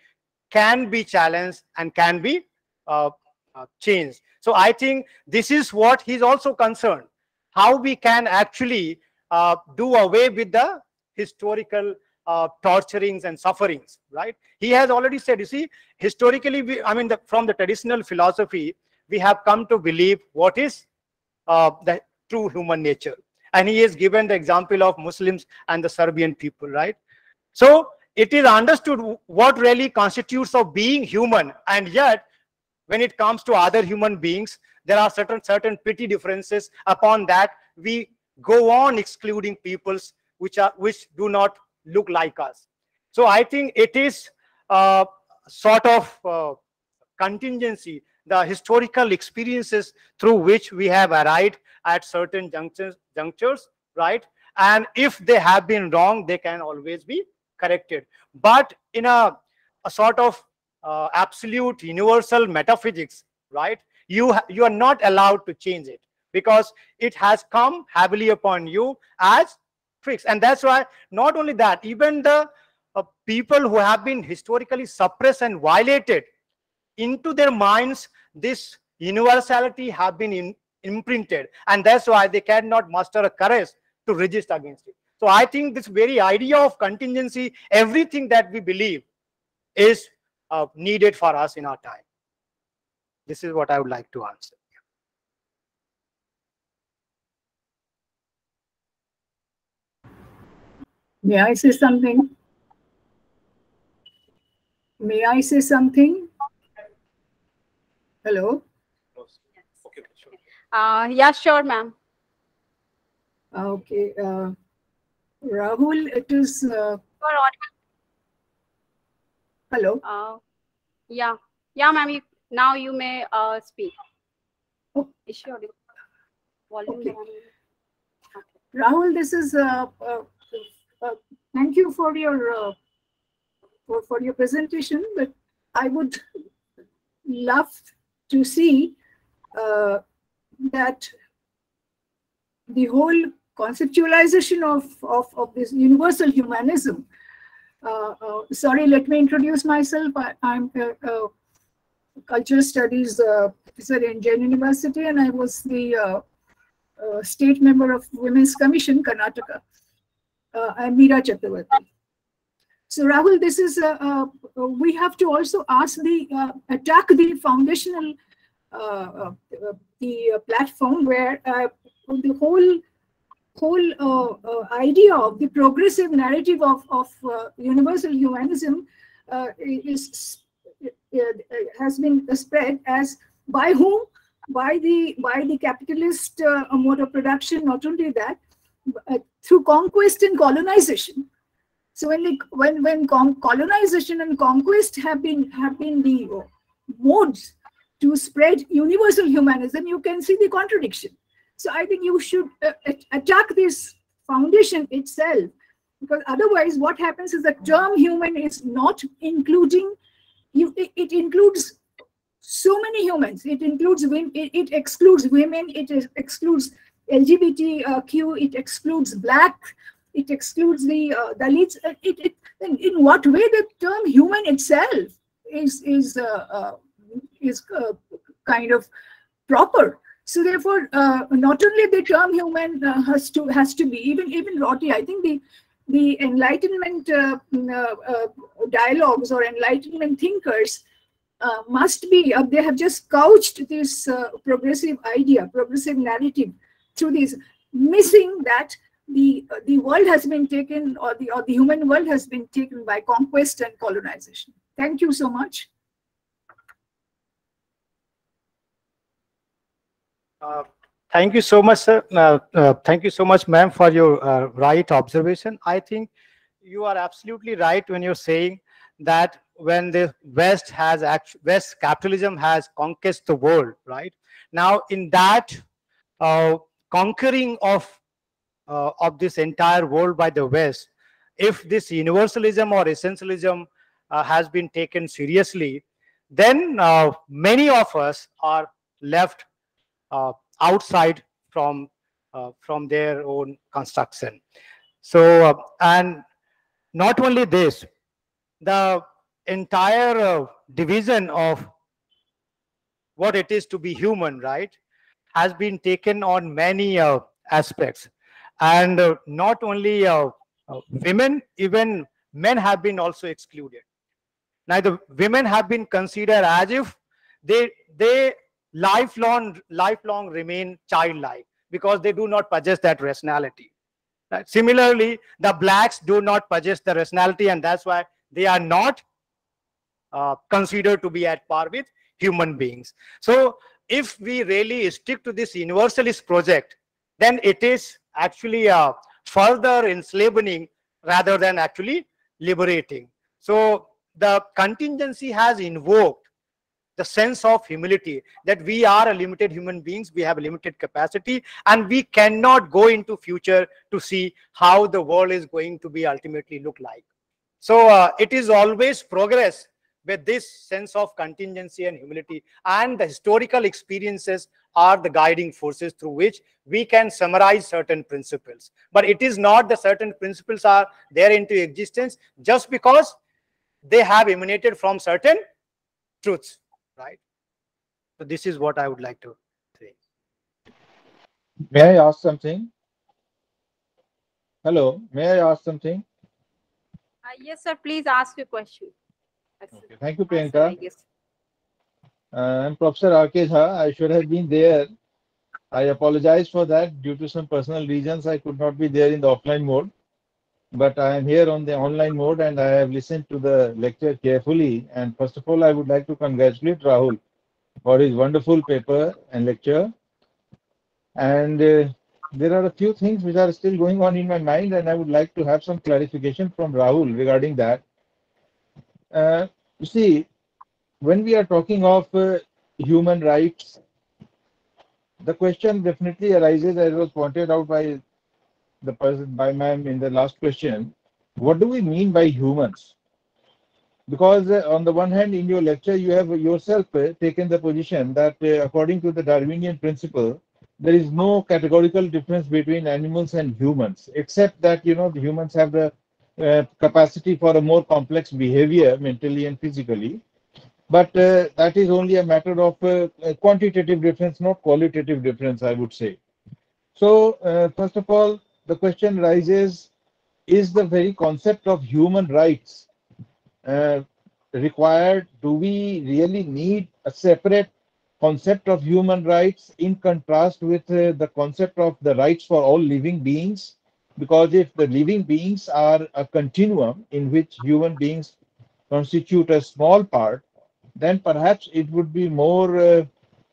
can be challenged and can be uh, uh, changed. So I think this is what he's also concerned, how we can actually uh, do away with the historical uh, torturings and sufferings, right? He has already said, you see, historically, we, I mean, the, from the traditional philosophy, we have come to believe what is uh, the true human nature. And he has given the example of Muslims and the Serbian people, right? So it is understood what really constitutes of being human. And yet, when it comes to other human beings, there are certain certain petty differences. Upon that, we go on excluding peoples which are which do not look like us. So I think it is uh, sort of uh, contingency the historical experiences through which we have arrived at certain junctures, junctures, right? And if they have been wrong, they can always be corrected. But in a, a sort of uh, absolute universal metaphysics, right? You, you are not allowed to change it because it has come heavily upon you as fixed. And that's why not only that, even the uh, people who have been historically suppressed and violated into their minds this universality have been in, imprinted and that's why they cannot muster a courage to resist against it so i think this very idea of contingency everything that we believe is uh, needed for us in our time this is what i would like to answer May I say something? May I say something? Hello? Uh, yeah, sure, ma'am. Okay. Uh, Rahul, it is. Uh, hello. Uh, yeah, yeah, ma'am. Now you may uh, speak. Oh. Is she audible? Volume Okay. down. Rahul, this is. Uh, uh, uh, thank you for your uh, for, for your presentation, but I would *laughs* love to see uh, that the whole conceptualization of, of, of this universal humanism. Uh, uh, sorry, let me introduce myself. I, I'm a, a cultural studies uh, professor in Jain University, and I was the uh, uh, state member of Women's Commission, Karnataka. Uh, I'm Meera Chakravarti. So Rahul, this is uh, uh, we have to also ask the uh, attack the foundational uh, uh, the uh, platform where uh, the whole whole idea of the progressive narrative of of universal humanism is has been spread as by whom by the by the capitalist mode of production. Not only that, through conquest and colonization. So when when when colonization and conquest have been have been the modes to spread universal humanism, you can see the contradiction. So I think you should uh, attack this foundation itself because otherwise what happens is the term human is not including you it, includes so many humans it includes women it, it excludes women it excludes lgbtq it excludes black it excludes the uh, dalits Uh, it, it in, in what way the term human itself is is uh, uh, is kind of proper? So therefore not only the term human has to has to be even even Rorty i think the the enlightenment mm, dialogues or enlightenment thinkers uh, must be uh, they have just couched this uh, progressive idea progressive narrative through this missing that the uh, the world has been taken or the or the human world has been taken by conquest and colonization thank you so much Uh, Thank you so much, sir. Uh, uh, Thank you so much, ma'am, for your uh, right observation. I think you are absolutely right when you're saying that when the West has act- West capitalism has conquered the world, right? Now, in that uh, conquering of uh, of this entire world by the West, if this universalism or essentialism uh, has been taken seriously, then uh, many of us are left uh, outside from uh, from their own construction. So uh, and not only this the entire division of what it is to be human right has been taken on many aspects and uh, not only uh, uh, women even men have been also excluded now the women have been considered as if they they lifelong lifelong remain childlike because they do not possess that rationality Right? similarly the blacks do not possess the rationality and that's why they are not uh, considered to be at par with human beings so if we really stick to this universalist project then it is actually uh, further enslaving rather than actually liberating. So the contingency has invoked the sense of humility that we are a limited human beings we have a limited capacity and we cannot go into future to see how the world is going to be ultimately look like. So uh, it is always progress with this sense of contingency and humility and the historical experiences are the guiding forces through which we can summarize certain principles but it is not the certain principles are there into existence just because they have emanated from certain truths right? So this is what I would like to say. May I ask something? Hello, may I ask something? Uh, yes, sir. Please ask your question. Okay, Thank you, Priyanka. Uh, I'm Professor R.K. Jha. I should have been there. I apologize for that. Due to some personal reasons, I could not be there in the offline mode. But I am here on the online mode and I have listened to the lecture carefully. And first of all, I would like to congratulate Rahul for his wonderful paper and lecture. And uh, there are a few things which are still going on in my mind, and I would like to have some clarification from Rahul regarding that. Uh, you see, when we are talking of uh, human rights, the question definitely arises, as was pointed out by the person, by ma'am in the last question. What do we mean by humans? Because uh, on the one hand, in your lecture, you have yourself uh, taken the position that uh, according to the Darwinian principle, there is no categorical difference between animals and humans, except that you know the humans have the capacity for a more complex behavior mentally and physically. But uh, that is only a matter of uh, quantitative difference, not qualitative difference, I would say. So, uh, first of all, the question rises is the very concept of human rights uh, required? Do we really need a separate concept of human rights in contrast with uh, the concept of the rights for all living beings? Because if the living beings are a continuum in which human beings constitute a small part, then perhaps it would be more uh,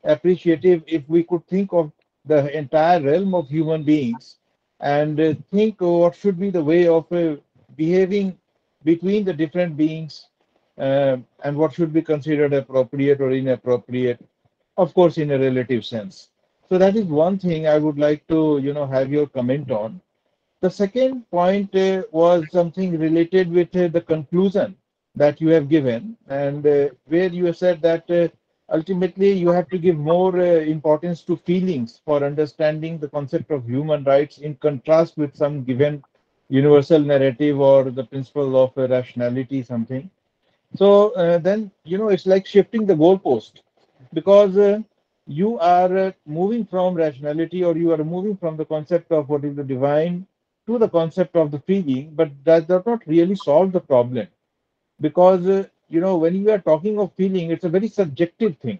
appreciative if we could think of the entire realm of human beings and uh, think what should be the way of uh, behaving between the different beings uh, and what should be considered appropriate or inappropriate of course in a relative sense. So that is one thing i would like to you know have your comment on The second point uh, was something related with uh, the conclusion that you have given, and uh, where you have said that uh, ultimately you have to give more uh, importance to feelings for understanding the concept of human rights in contrast with some given universal narrative or the principle of uh, rationality, something. So then, you know, it's like shifting the goalpost because you are moving from rationality or you are moving from the concept of what is the divine to the concept of the feeling, but that does not really solve the problem because uh, you know when you are talking of feeling, it's a very subjective thing,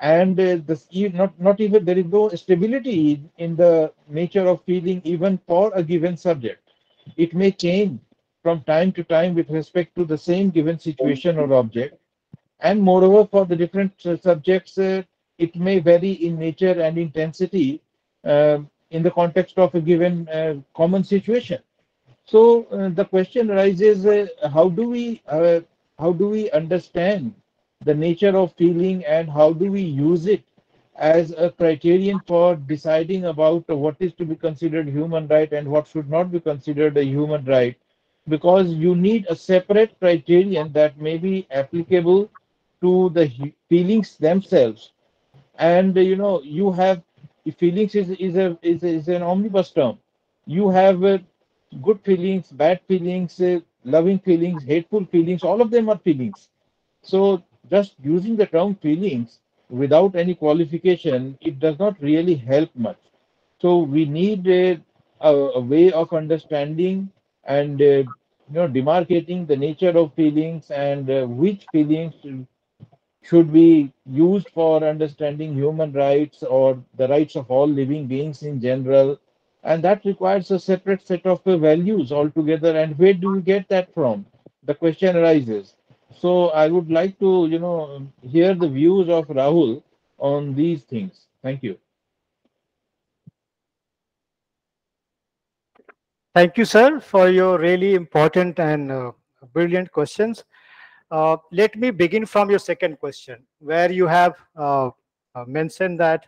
and uh, this not not even there is no stability in the nature of feeling even for a given subject. It may change from time to time with respect to the same given situation or object, and moreover for the different uh, subjects, uh, it may vary in nature and intensity. um in the context of a given uh, common situation. So uh, the question arises: uh, How do we uh, how do we understand the nature of feeling, and how do we use it as a criterion for deciding about what is to be considered human right and what should not be considered a human right? Because you need a separate criterion that may be applicable to the feelings themselves, and you know you have feelings is, is a is, is an omnibus term. You have uh, good feelings, bad feelings, uh, loving feelings, hateful feelings. All of them are feelings. So just using the term feelings without any qualification, it does not really help much. So we need a, a, a way of understanding and uh, you know demarcating the nature of feelings and uh, which feelings should be used for understanding human rights or the rights of all living beings in general. And that requires a separate set of values altogether. And where do we get that from? The question arises. So I would like to, you know, hear the views of Rahul on these things. Thank you. Thank you, sir, for your really important and uh, brilliant questions. Uh, let me begin from your second question, where you have uh, uh, mentioned that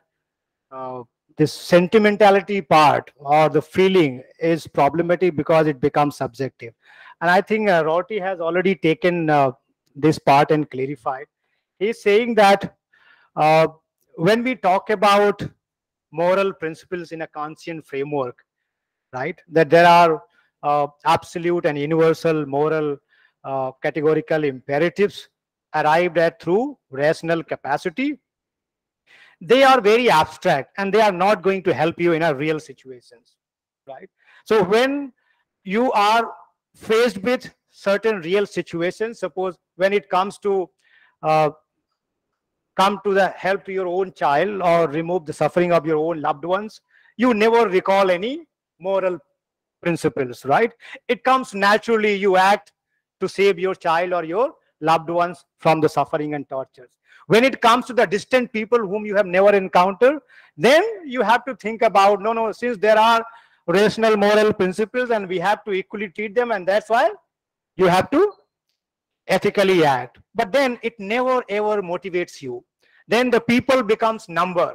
uh, this sentimentality part or the feeling is problematic because it becomes subjective. And I think uh, Rorty has already taken this part and clarified. He's saying that when we talk about moral principles in a Kantian framework, right, that there are uh, absolute and universal moral uh, categorical imperatives arrived at through rational capacity. They are very abstract and they are not going to help you in a real situations right? So when you are faced with certain real situations suppose when it comes to uh, come to the help to your own child or remove the suffering of your own loved ones you never recall any moral principles right? It comes naturally you act to save your child or your loved ones from the suffering and tortures. When it comes to the distant people whom you have never encountered then you have to think about no no since there are rational moral principles and we have to equally treat them and that's why you have to ethically act. But then it never ever motivates you. Then the people becomes number.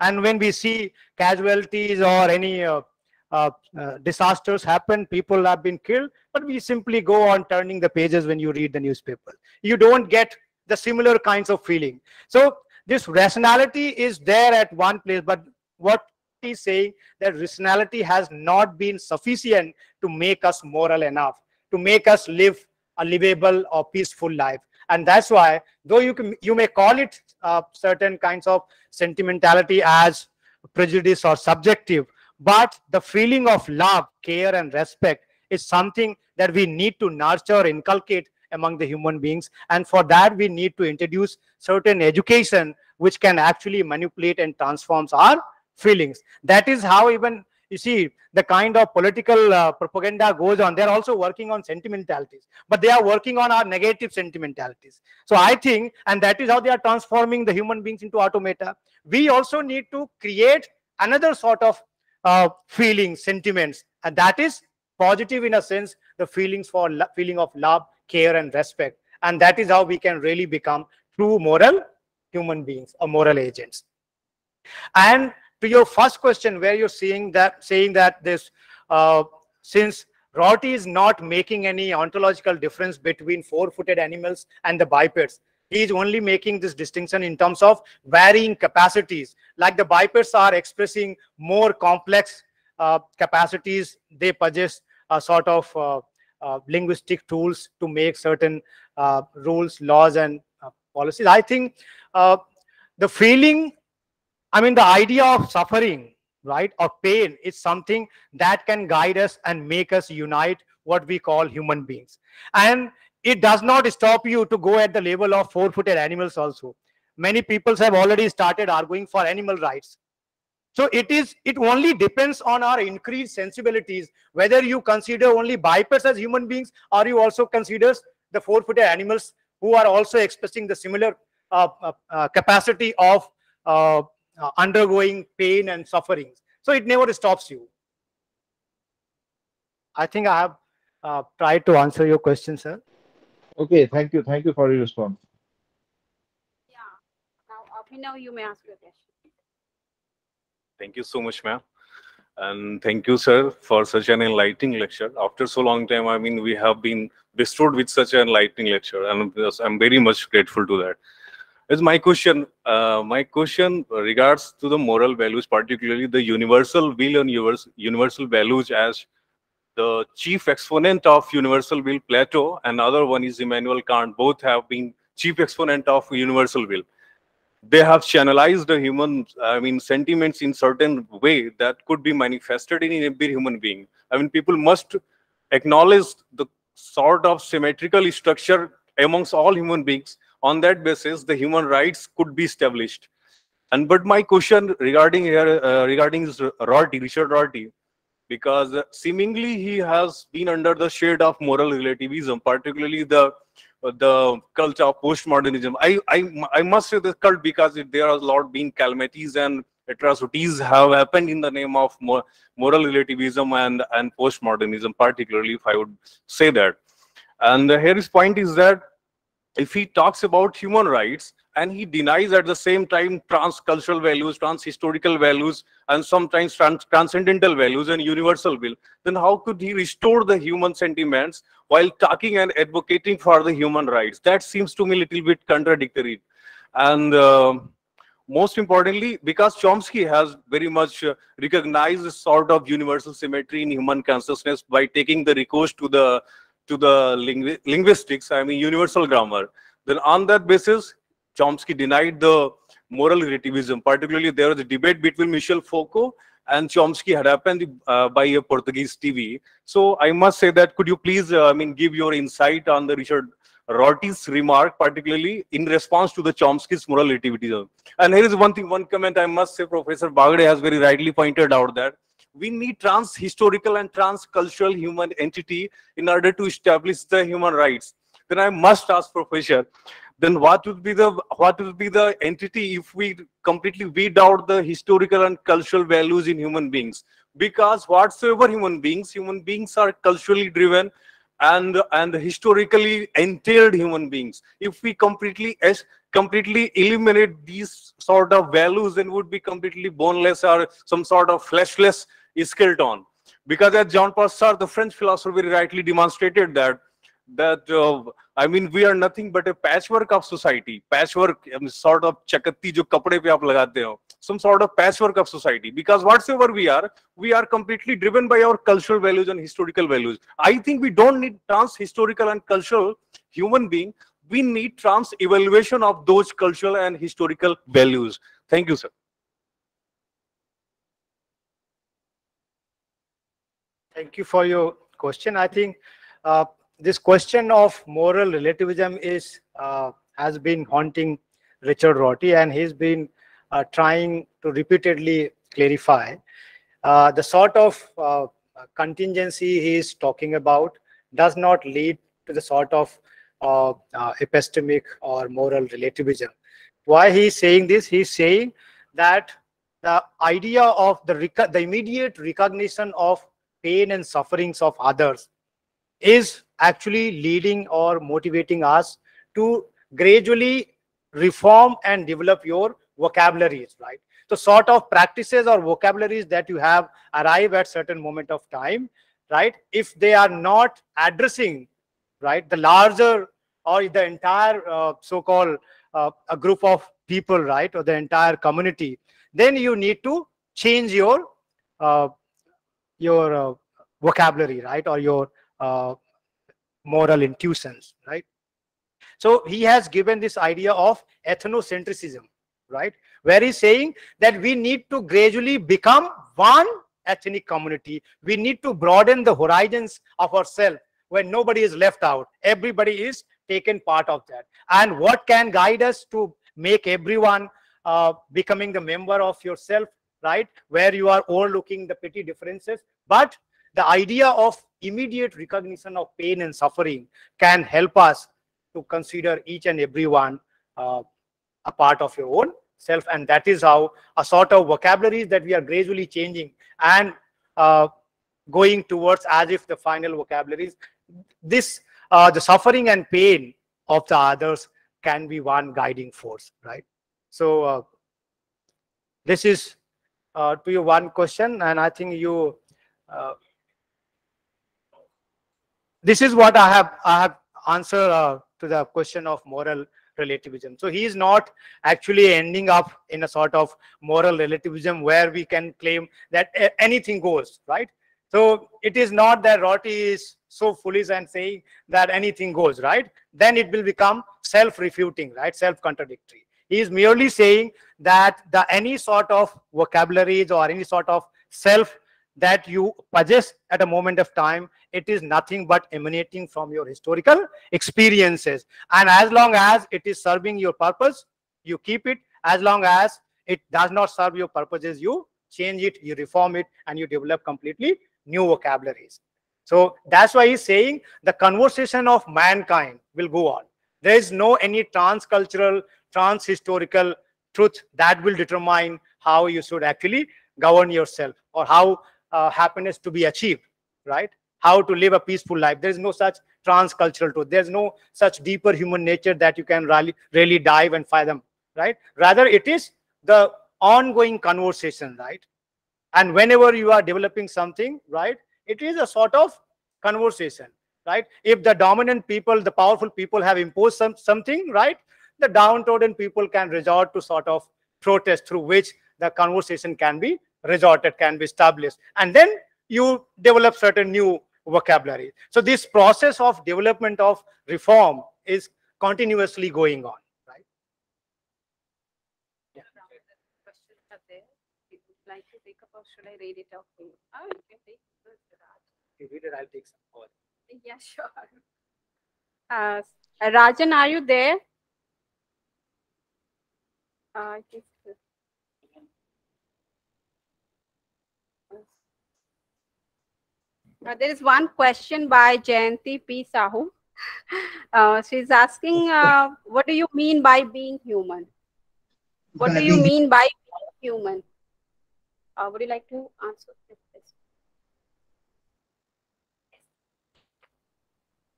And when we see casualties or any uh, uh, uh, disasters happen people have been killed but we simply go on turning the pages when you read the newspaper. You don't get the similar kinds of feeling. So this rationality is there at one place but what he's saying that rationality has not been sufficient to make us moral enough to make us live a livable or peaceful life. And that's why though you can you may call it uh, certain kinds of sentimentality as prejudice or subjective but the feeling of love care and respect is something that we need to nurture inculcate among the human beings. And for that we need to introduce certain education which can actually manipulate and transforms our feelings. That is how even you see the kind of political uh, propaganda goes on. They're also working on sentimentalities but they are working on our negative sentimentalities. So i think and that is how they are transforming the human beings into automata. We also need to create another sort of uh, feelings sentiments and that is positive in a sense the feelings for feeling of love care and respect and that is how we can really become true moral human beings or moral agents and to your first question where you're seeing that saying that this uh, since Rorty is not making any ontological difference between four-footed animals and the bipeds. He is only making this distinction in terms of varying capacities. Like the bipeds are expressing more complex uh, capacities, they possess a sort of uh, uh, linguistic tools to make certain uh, rules, laws, and uh, policies. I think uh, the feeling, I mean, the idea of suffering, right, or pain is something that can guide us and make us unite what we call human beings. And it does not stop you to go at the level of four-footed animals also. Many peoples have already started arguing for animal rights. So it is, it only depends on our increased sensibilities, whether you consider only bipeds as human beings or you also consider the four-footed animals who are also expressing the similar uh, uh, uh, capacity of uh, uh, undergoing pain and sufferings. So it never stops you. I think I have uh, tried to answer your question, sir. Okay, thank you. Thank you for your response. Yeah. Now, Abhinav, you may ask your question. Thank you so much, ma'am. And thank you, sir, for such an enlightening lecture. After so long time, I mean, we have been bestowed with such an enlightening lecture, and I'm very much grateful to that. As my question, uh, my question regards to the moral values, particularly the universal will and universe, universal values as the chief exponent of universal will, Plato, and other one is Immanuel Kant. Both have been chief exponent of universal will. They have channelized the human i mean sentiments in certain way that could be manifested in every human being. I mean people must acknowledge the sort of symmetrical structure amongst all human beings. On that basis the human rights could be established. And but my question regarding here uh, regarding rorty richard rorty because seemingly he has been under the shade of moral relativism particularly the uh, the cult of postmodernism. I, I, I must say the cult because it, there are a lot been calamities and atrocities have happened in the name of moral relativism and, and postmodernism, particularly if I would say that. And here his point is that if he talks about human rights and he denies at the same time trans-cultural values, trans-historical values, and sometimes trans transcendental values and universal will, then how could he restore the human sentiments while talking and advocating for the human rights? That seems to me a little bit contradictory. And uh, most importantly, because Chomsky has very much uh, recognized this sort of universal symmetry in human consciousness by taking the recourse to the to the lingu linguistics, I mean universal grammar. Then on that basis, Chomsky denied the moral relativism. Particularly, there was a debate between Michel Foucault and Chomsky had happened uh, by a Portuguese TV. So I must say that could you please, uh, I mean, give your insight on the Richard Rorty's remark, particularly in response to the Chomsky's moral relativism. And here is one thing, one comment I must say, Professor Bagde has very rightly pointed out that we need trans-historical and trans-cultural human entity in order to establish the human rights. Then I must ask Professor, then what would be the what would be the entity if we completely weed out the historical and cultural values in human beings? Because whatsoever human beings human beings are culturally driven and and historically entailed human beings. If we completely as completely eliminate these sort of values then would be completely boneless or some sort of fleshless skeleton. Because as jean-paul sartre the french philosopher very rightly demonstrated that that uh, I mean we are nothing but a patchwork of society. Patchwork um, sort of chakatti jo kapde pe aap lagate ho. Some sort of patchwork of society. Because whatsoever we are we are completely driven by our cultural values and historical values. I think we don't need trans historical and cultural human being. We need trans evaluation of those cultural and historical values. Thank you sir. Thank you for your question. I think uh, this question of moral relativism is uh, has been haunting Richard Rorty, and he's been uh, trying to repeatedly clarify uh, the sort of uh, contingency he is talking about does not lead to the sort of uh, uh, epistemic or moral relativism. Why he is saying this? He's saying that the idea of the the immediate recognition of pain and sufferings of others is actually leading or motivating us to gradually reform and develop your vocabularies, right? So sort of practices or vocabularies that you have arrive at certain moment of time, right? If they are not addressing, right, the larger or the entire uh, so-called uh, a group of people, right, or the entire community, then you need to change your uh, your uh, vocabulary, right, or your uh, moral intuitions, right? So he has given this idea of ethnocentrism, right? Where he's saying that we need to gradually become one ethnic community. We need to broaden the horizons of ourselves where nobody is left out. Everybody is taken part of that. And what can guide us to make everyone uh, becoming the member of yourself, right? Where you are overlooking the petty differences. But the idea of immediate recognition of pain and suffering can help us to consider each and every one uh, a part of your own self. And that is how a sort of vocabulary that we are gradually changing and uh, going towards as if the final vocabularies this uh, the suffering and pain of the others can be one guiding force right? So uh, this is uh, to you one question and i think you uh, this is what i have i have answered uh, to the question of moral relativism. So he is not actually ending up in a sort of moral relativism where we can claim that anything goes, right? So it is not that Rorty is so foolish and saying that anything goes, right? Then it will become self-refuting, right? Self-contradictory. He is merely saying that the any sort of vocabularies or any sort of self that you possess at a moment of time it is nothing but emanating from your historical experiences. And as long as it is serving your purpose you keep it. As long as it does not serve your purposes you change it you reform it and you develop completely new vocabularies. So that's why he's saying the conversation of mankind will go on. There is no any transcultural transhistorical truth that will determine how you should actually govern yourself or how uh, happiness to be achieved, right? How to live a peaceful life. There is no such transcultural truth. There's no such deeper human nature that you can really, really dive and fathom, right? Rather, it is the ongoing conversation, right? And whenever you are developing something, right, it is a sort of conversation, right? If the dominant people, the powerful people have imposed some, something, right, the downtrodden people can resort to sort of protest through which the conversation can be resorted can be established and then you develop certain new vocabulary so this process of development of reform is continuously going on right yeah. like to take up or should I read it out? Oh, you can take it. read it, I'll take some more. Yeah, sure. Uh, Rajan, are you there? Uh, Uh, there is one question by Jayanti P. Sahu. Uh, she's asking, uh, what do you mean by being human? What do you mean by being human? Uh, would you like to answer this?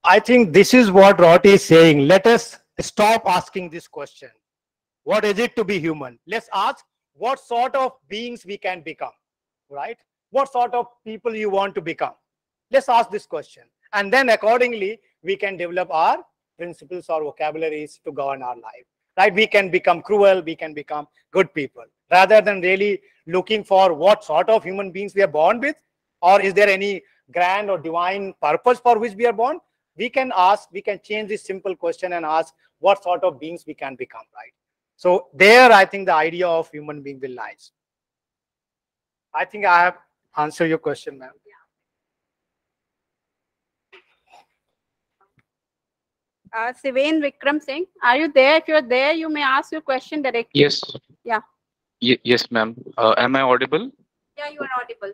I think this is what Rorty is saying. Let us stop asking this question. What is it to be human? Let's ask what sort of beings we can become, right? What sort of people you want to become? Let's ask this question. And then accordingly, we can develop our principles or vocabularies to govern our life. Right? We can become cruel, we can become good people. Rather than really looking for what sort of human beings we are born with, or is there any grand or divine purpose for which we are born, we can ask, we can change this simple question and ask what sort of beings we can become, right? So there, I think the idea of human being will lies. I think I have answered your question, ma'am. Uh, Shivendra Vikram Singh. Are you there? If you're there, you may ask your question directly. Yes. Yeah. Y yes, ma'am. Uh, am I audible? Yeah, you are audible.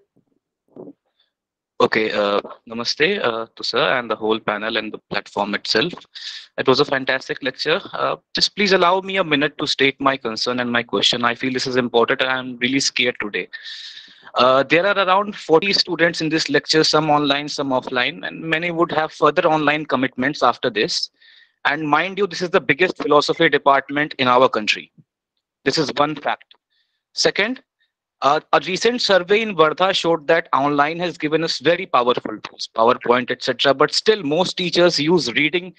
Okay, uh, namaste uh, to sir and the whole panel and the platform itself. It was a fantastic lecture. Uh, just please allow me a minute to state my concern and my question. I feel this is important and I'm really scared today. Uh, there are around 40 students in this lecture, some online, some offline, and many would have further online commitments after this. And mind you, this is the biggest philosophy department in our country. This is one fact. Second, uh, a recent survey in Vardha showed that online has given us very powerful tools, PowerPoint, etc. But still, most teachers use reading,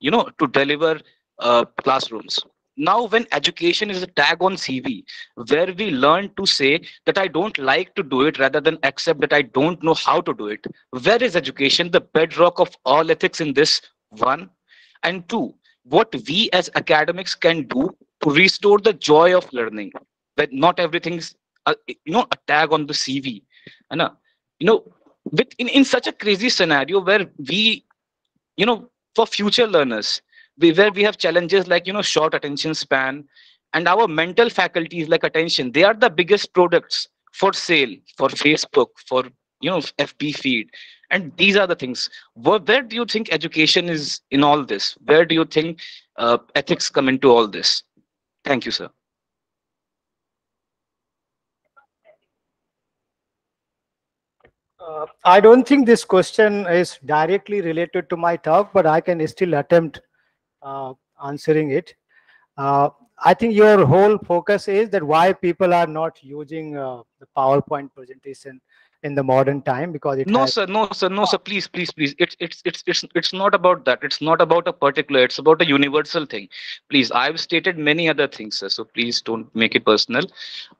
you know, to deliver uh, classrooms. Now, when education is a tag on CV, where we learn to say that I don't like to do it rather than accept that I don't know how to do it, where is education the bedrock of all ethics in this? One. And two, what we as academics can do to restore the joy of learning. That not everything's a, you know a tag on the cv and uh, you know with in, in such a crazy scenario where we you know for future learners we, where we have challenges like you know short attention span and our mental faculties like attention. They are the biggest products for sale for facebook for you know fb feed. And these are the things. Where, where do you think education is in all this? Where do you think uh, ethics come into all this? Thank you sir. Uh, I don't think this question is directly related to my talk, but I can still attempt answering it. Uh, I think your whole focus is that why people are not using uh, the PowerPoint presentation in the modern time because it no has, sir. No sir. No sir. Please please please. It's it's it's it's it's not about that. It's not about a particular it's about a universal thing. Please i've stated many other things sir so please don't make it personal.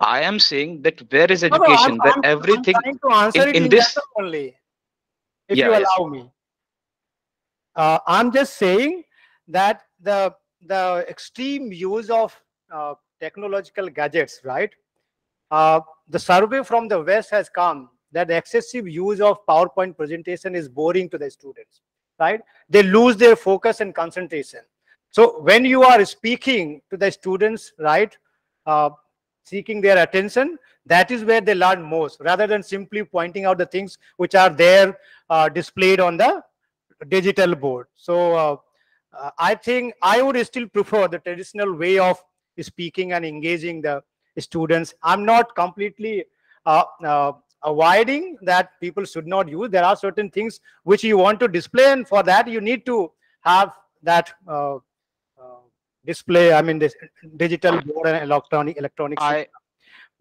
I am saying that where is No, no, education? I'm- where I'm- everything to answer in- it in in this- that only, if Yeah, you yes. allow me. Uh, I'm just saying that the the extreme use of uh, technological gadgets, right? Uh, the survey from the West has come that excessive use of PowerPoint presentation is boring to the students, right? They lose their focus and concentration. So when you are speaking to the students, right, uh, seeking their attention, that is where they learn most, rather than simply pointing out the things which are there uh, displayed on the digital board. So uh, I think I would still prefer the traditional way of speaking and engaging the students. I'm not completely uh, uh, avoiding that people should not use. There are certain things which you want to display, and for that you need to have that uh, uh, display. I mean, this digital board and electronic electronic. i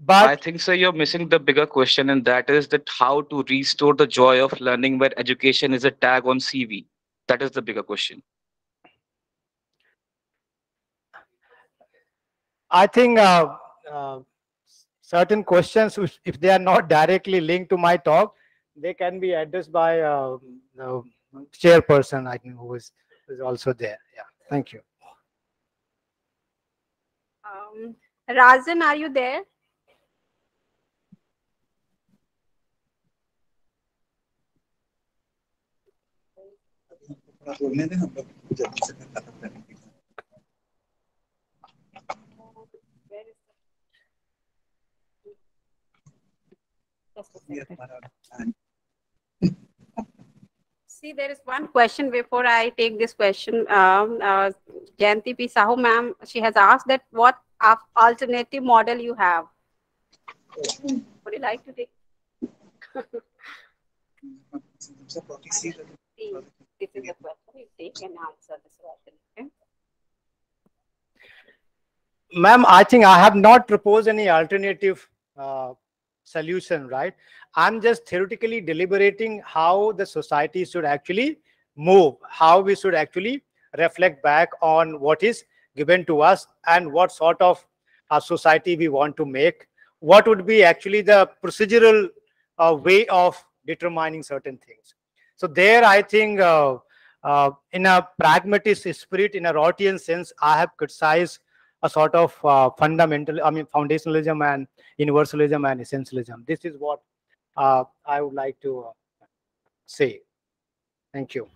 but i think sir you're missing the bigger question and that is that how to restore the joy of learning where education is a tag on cv that is the bigger question I think uh, uh, certain questions, which, if they are not directly linked to my talk, they can be addressed by uh, the chairperson, I think, who is, who is also there. Yeah, thank you. Um, Rajan, are you there? See, there is one question before I take this question. Um, uh, Jayanti P. Sahu, ma'am, she has asked that what alternative model you have. Would you like to take? Ma'am, I think I have not proposed any alternative uh, solution, right? I'm just theoretically deliberating how the society should actually move, how we should actually reflect back on what is given to us and what sort of a society we want to make. What would be actually the procedural uh, way of determining certain things. So there, I think, uh, uh, in a pragmatist spirit, in a Rortyian sense, I have criticized a sort of uh, fundamental, I mean, foundationalism and universalism and essentialism. This is what uh, I would like to uh, say. Thank you.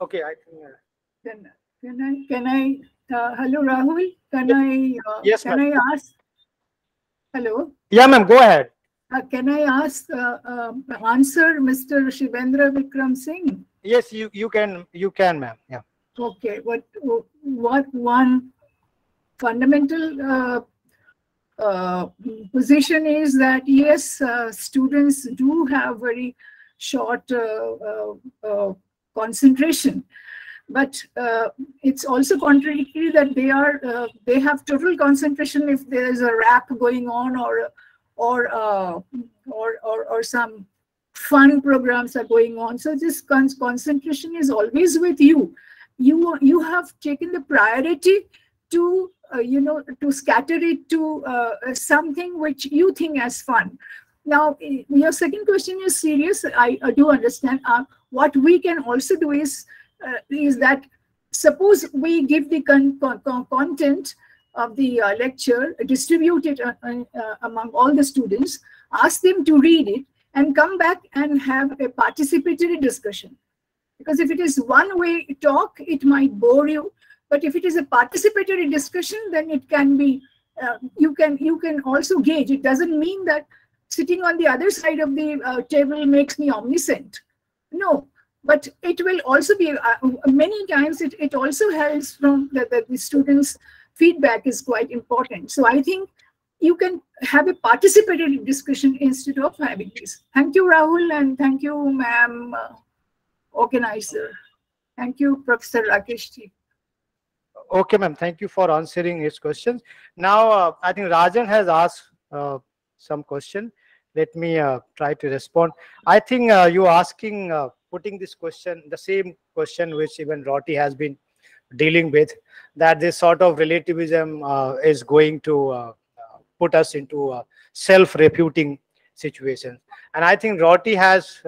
Okay, I think. Uh, Can, can I, can I, uh, hello Rahul, can I, uh, Yes, can I ask? Hello, yeah, ma'am, go ahead. uh, can I ask, uh, um, answer Mr. Shivendra Vikram Singh? Yes, you you can you can, ma'am. Yeah. Okay, what, what one fundamental uh, uh, position is that yes, uh, students do have very short uh, uh, uh, concentration. but it's also contradictory that they are they have total concentration if there is a rap going on or or or, or or some fun programs are going on so this con concentration is always with you you you have taken the priority to uh, you know to scatter it to uh, something which you think as fun. Now your second question is serious. I, I do understand. Uh, what we can also do is uh, is that suppose we give the con con content of the uh, lecture distribute it uh, among all the students ask them to read it and come back and have a participatory discussion because if it is one way talk it might bore you. But if it is a participatory discussion then it can be uh, you can you can also gauge. It doesn't mean that sitting on the other side of the uh, table makes me omniscient. No but it will also be uh, many times it, it also helps from the, the, the students feedback is quite important. So i think you can have a participatory discussion instead of having this. Thank you rahul and thank you ma'am organizer thank you professor rakesh ji. Okay ma'am. Thank you for answering his questions. Now uh, i think rajan has asked uh, some question. Let me uh, try to respond. I think uh, you asking uh, putting this question the same question which even Rorty has been dealing with that this sort of relativism uh, is going to put us into a self-refuting situation and i think Rorty has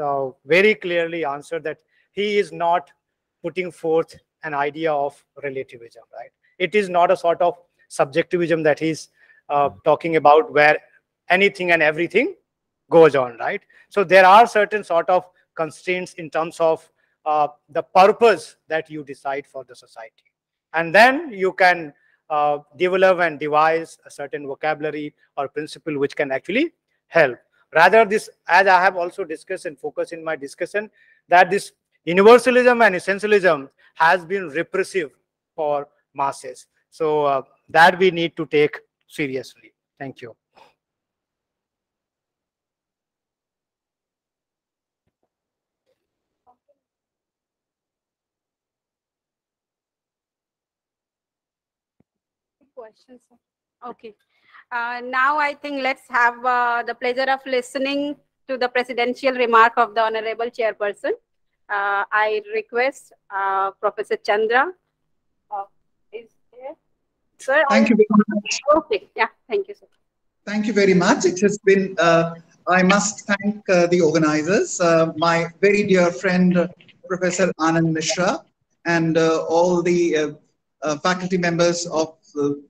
very clearly answered that he is not putting forth an idea of relativism, right? It is not a sort of subjectivism that he's uh, talking about where anything and everything goes on, right? So there are certain sort of constraints in terms of uh, the purpose that you decide for the society. And then you can uh, develop and devise a certain vocabulary or principle which can actually help. Rather, this, as I have also discussed and focused in my discussion, that this universalism and essentialism has been repressive for masses. So uh, that we need to take seriously. Thank you. Questions? Okay. Uh, now I think let's have uh, the pleasure of listening to the presidential remark of the Honorable Chairperson. Uh, I request uh, Professor Chandra. Uh, is there? Sir, thank you very much. Okay, yeah, thank you, sir. Thank you very much. It has been, uh, I must thank uh, the organizers, uh, my very dear friend, Professor Anand Mishra, and all the faculty members of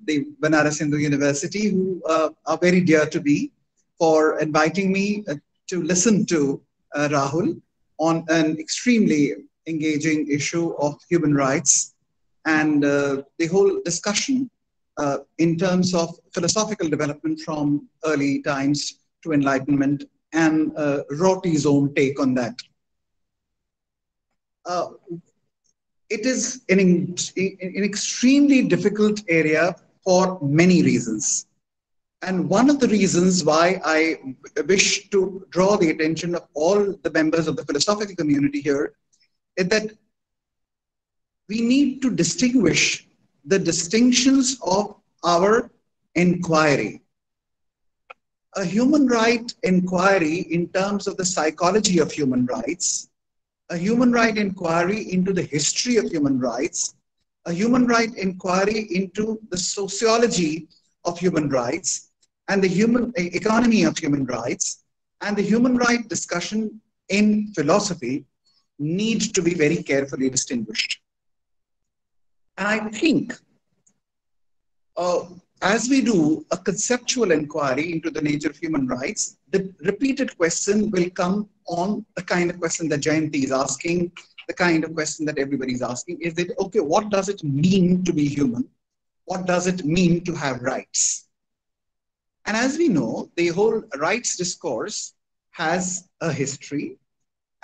the Banaras Hindu University who are very dear to me for inviting me to listen to Rahul on an extremely engaging issue of human rights and uh, the whole discussion uh, in terms of philosophical development from early times to enlightenment and uh, Rorty's own take on that. Uh, it is an, an extremely difficult area for many reasons. And one of the reasons why I wish to draw the attention of all the members of the philosophical community here is that we need to distinguish the distinctions of our inquiry. A human right inquiry in terms of the psychology of human rights, a human right inquiry into the history of human rights, a human right inquiry into the sociology of human rights, and the human economy of human rights and the human right discussion in philosophy need to be very carefully distinguished. And I think uh, as we do a conceptual inquiry into the nature of human rights, the repeated question will come on the kind of question that Jayanti is asking, the kind of question that everybody is asking. Is it, okay, what does it mean to be human? What does it mean to have rights? And as we know, the whole rights discourse has a history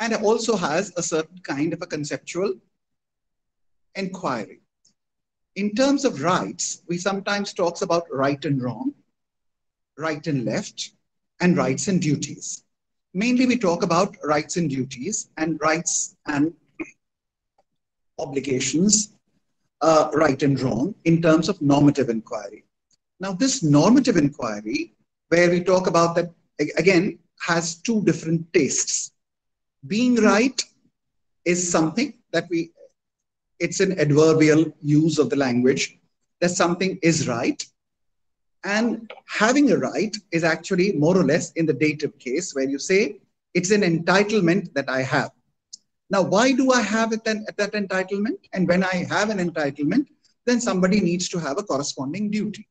and also has a certain kind of a conceptual inquiry. In terms of rights, we sometimes talks about right and wrong, right and left, and rights and duties. Mainly we talk about rights and duties and rights and obligations, uh, right and wrong, in terms of normative inquiry. Now, this normative inquiry, where we talk about that, again, has two different tastes. Being hmm. right is something that we, it's an adverbial use of the language, that something is right. And having a right is actually more or less in the dative case where you say, it's an entitlement that I have. Now, why do I have it then, that entitlement? And when I have an entitlement, then somebody needs to have a corresponding duty.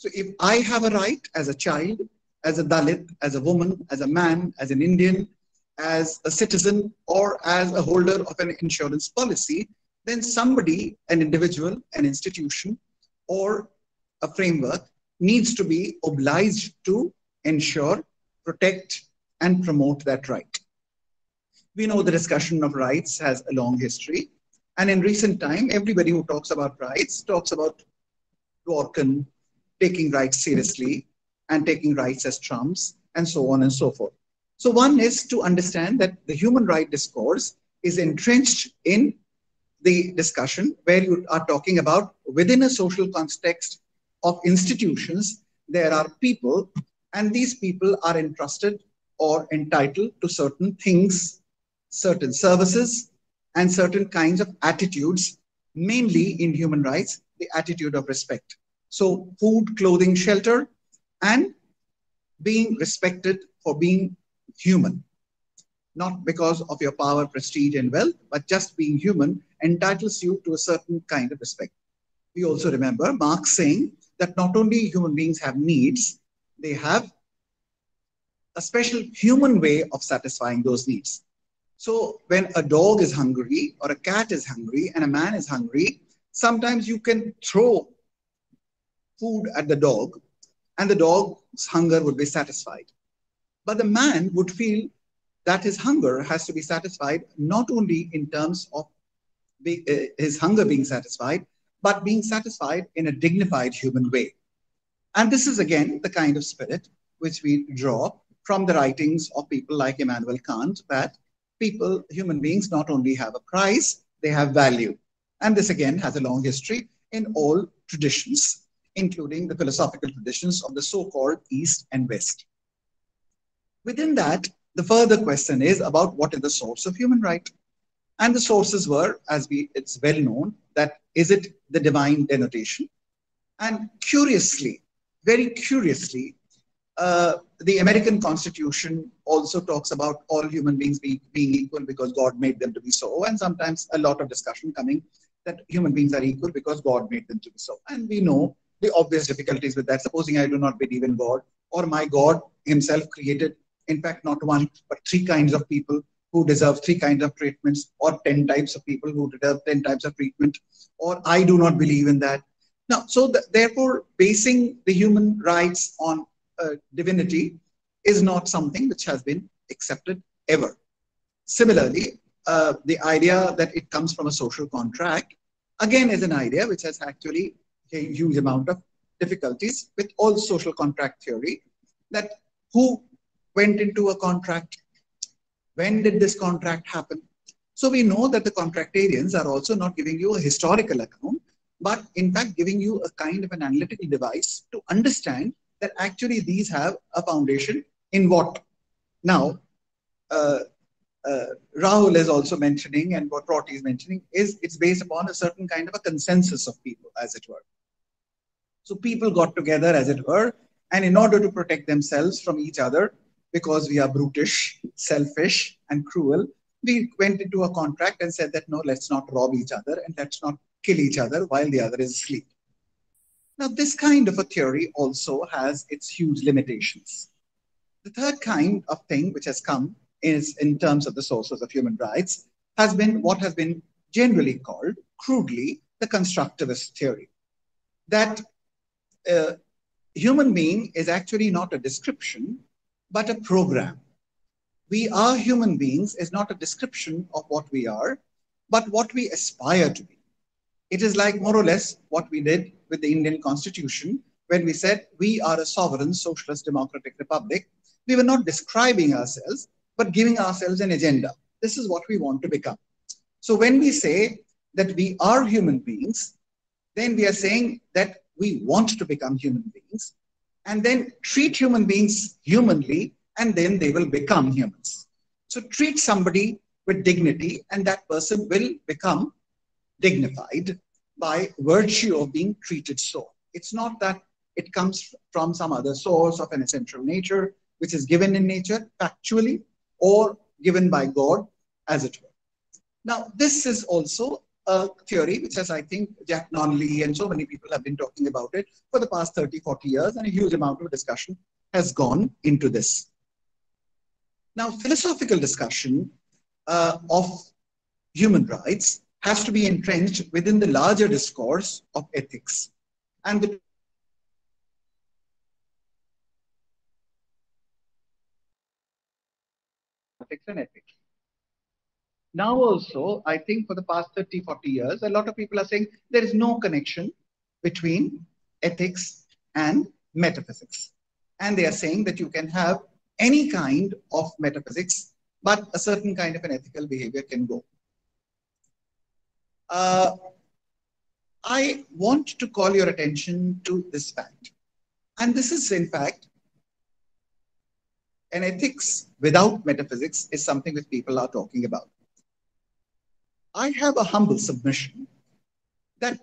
So if I have a right as a child, as a Dalit, as a woman, as a man, as an Indian, as a citizen, or as a holder of an insurance policy, then somebody, an individual, an institution, or a framework needs to be obliged to ensure, protect, and promote that right. We know the discussion of rights has a long history. And in recent time, everybody who talks about rights talks about Dworkin taking rights seriously and taking rights as trumps and so on and so forth. So one is to understand that the human right discourse is entrenched in the discussion where you are talking about within a social context of institutions, there are people and these people are entrusted or entitled to certain things, certain services, and certain kinds of attitudes, mainly in human rights, the attitude of respect. So food, clothing, shelter, and being respected for being human. Not because of your power, prestige, and wealth, but just being human entitles you to a certain kind of respect. We also remember Marx saying that not only human beings have needs, they have a special human way of satisfying those needs. So when a dog is hungry or a cat is hungry and a man is hungry, sometimes you can throw food at the dog and the dog's hunger would be satisfied. But the man would feel that his hunger has to be satisfied not only in terms of be, uh, his hunger being satisfied, but being satisfied in a dignified human way. And this is again the kind of spirit which we draw from the writings of people like Immanuel Kant that people, human beings, not only have a price, they have value. And this again has a long history in all traditions, including the philosophical traditions of the so-called East and West. Within that, the further question is about what is the source of human right. And the sources were, as we it's well known, that is it the divine denotation? And curiously, very curiously, uh, the American Constitution also talks about all human beings be, being equal because God made them to be so. And sometimes a lot of discussion coming that human beings are equal because God made them to be so. And we know the obvious difficulties with that. Supposing I do not believe in God, or my God himself created, in fact, not one, but three kinds of people who deserve three kinds of treatments, or 10 types of people who deserve 10 types of treatment, or I do not believe in that. Now, so the, therefore, basing the human rights on uh, divinity is not something which has been accepted ever. Similarly, uh, the idea that it comes from a social contract, again, is an idea which has actually a huge amount of difficulties with all social contract theory that who went into a contract, when did this contract happen? So we know that the contractarians are also not giving you a historical account, but in fact giving you a kind of an analytical device to understand that actually these have a foundation in what? Now, uh, uh, Rahul is also mentioning, and what Rorty is mentioning, is it's based upon a certain kind of a consensus of people, as it were. So people got together, as it were, and in order to protect themselves from each other, because we are brutish, selfish, and cruel, we went into a contract and said that no, let's not rob each other and let's not kill each other while the other is asleep. Now, this kind of a theory also has its huge limitations. The third kind of thing which has come is in terms of the sources of human rights has been what has been generally called crudely the constructivist theory that a human being is actually not a description but a program we are human beings is not a description of what we are but what we aspire to be it is like more or less what we did with the indian constitution when we said we are a sovereign socialist democratic republic we were not describing ourselves, but giving ourselves an agenda. This is what we want to become. So when we say that we are human beings, then we are saying that we want to become human beings and then treat human beings humanly and then they will become humans. So treat somebody with dignity and that person will become dignified by virtue of being treated so. It's not that it comes from some other source of an essential nature, which is given in nature factually or given by God, as it were. Now, this is also a theory which has, I think, Jack Donnelly and so many people have been talking about it for the past 30, 40 years, and a huge amount of discussion has gone into this. Now, philosophical discussion uh, of human rights has to be entrenched within the larger discourse of ethics. And the ethics and ethics. Now also, I think for the past 30, 40 years, a lot of people are saying there is no connection between ethics and metaphysics. And they are saying that you can have any kind of metaphysics, but a certain kind of an ethical behavior can go. Uh, I want to call your attention to this fact. And this is, in fact, an ethics without metaphysics is something which people are talking about. I have a humble submission that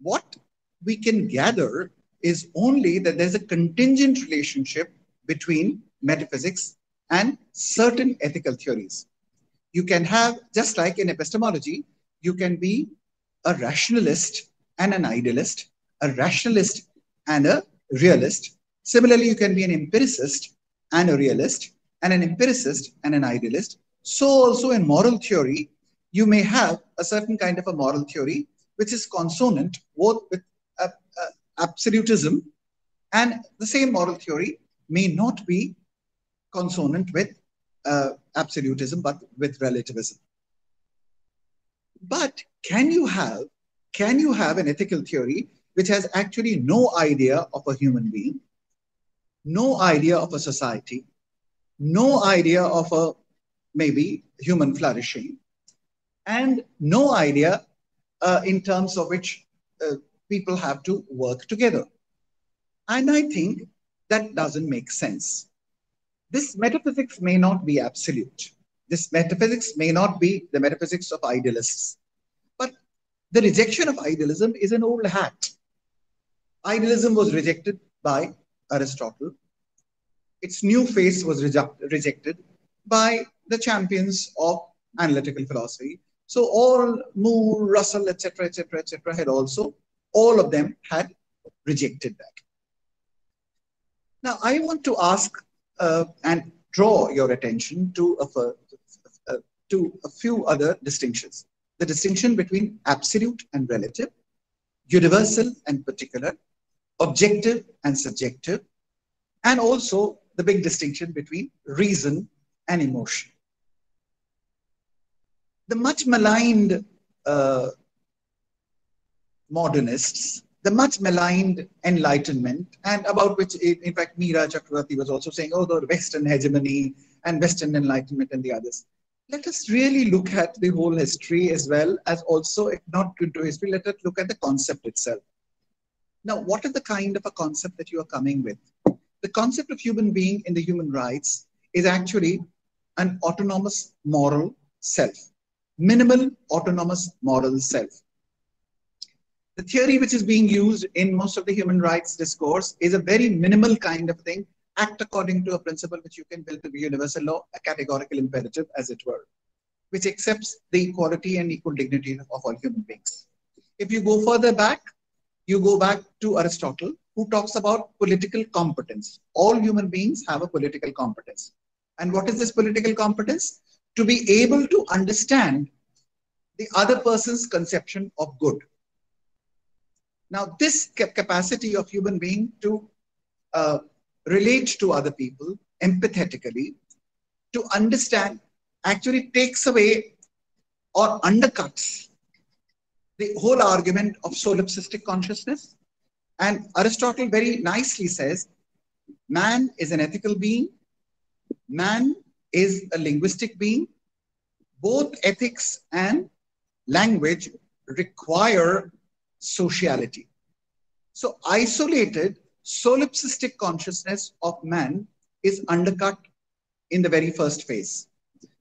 what we can gather is only that there's a contingent relationship between metaphysics and certain ethical theories. You can have, just like in epistemology, you can be a rationalist and an idealist, a rationalist and a realist. Similarly, you can be an empiricist and a realist, and an empiricist and an idealist. So also in moral theory, you may have a certain kind of a moral theory which is consonant both with absolutism and the same moral theory may not be consonant with uh, absolutism but with relativism. But can you have can you have an ethical theory which has actually no idea of a human being, no idea of a society, no idea of a maybe human flourishing, and no idea uh, in terms of which uh, people have to work together. And I think that doesn't make sense. This metaphysics may not be absolute. This metaphysics may not be the metaphysics of idealists. But the rejection of idealism is an old hat. Idealism was rejected by Aristotle. Its new face was reject, rejected by the champions of analytical philosophy. So all Moore, Russell, etc., etc., etc., had also, all of them had rejected that. Now, I want to ask uh, and draw your attention to a, uh, to a few other distinctions. The distinction between absolute and relative, universal and particular, objective and subjective, and also the big distinction between reason and emotion. The much maligned uh, modernists, the much maligned Enlightenment, and about which, in fact, Meera Chakravarti was also saying, oh, the Western hegemony and Western Enlightenment and the others. Let us really look at the whole history as well as also, if not into history, let us look at the concept itself. Now, what is the kind of a concept that you are coming with? The concept of human being in the human rights is actually an autonomous moral self, minimal autonomous moral self. The theory which is being used in most of the human rights discourse is a very minimal kind of thing, act according to a principle which you can build to be universal law, a categorical imperative, as it were, which accepts the equality and equal dignity of all human beings. If you go further back, you go back to Aristotle, who talks about political competence. All human beings have a political competence. And what is this political competence? To be able to understand the other person's conception of good. Now, this capacity of human being to uh, relate to other people empathetically, to understand, actually takes away or undercuts the whole argument of solipsistic consciousness. And Aristotle very nicely says, man is an ethical being, man is a linguistic being, both ethics and language require sociality. So isolated solipsistic consciousness of man is undercut in the very first phase.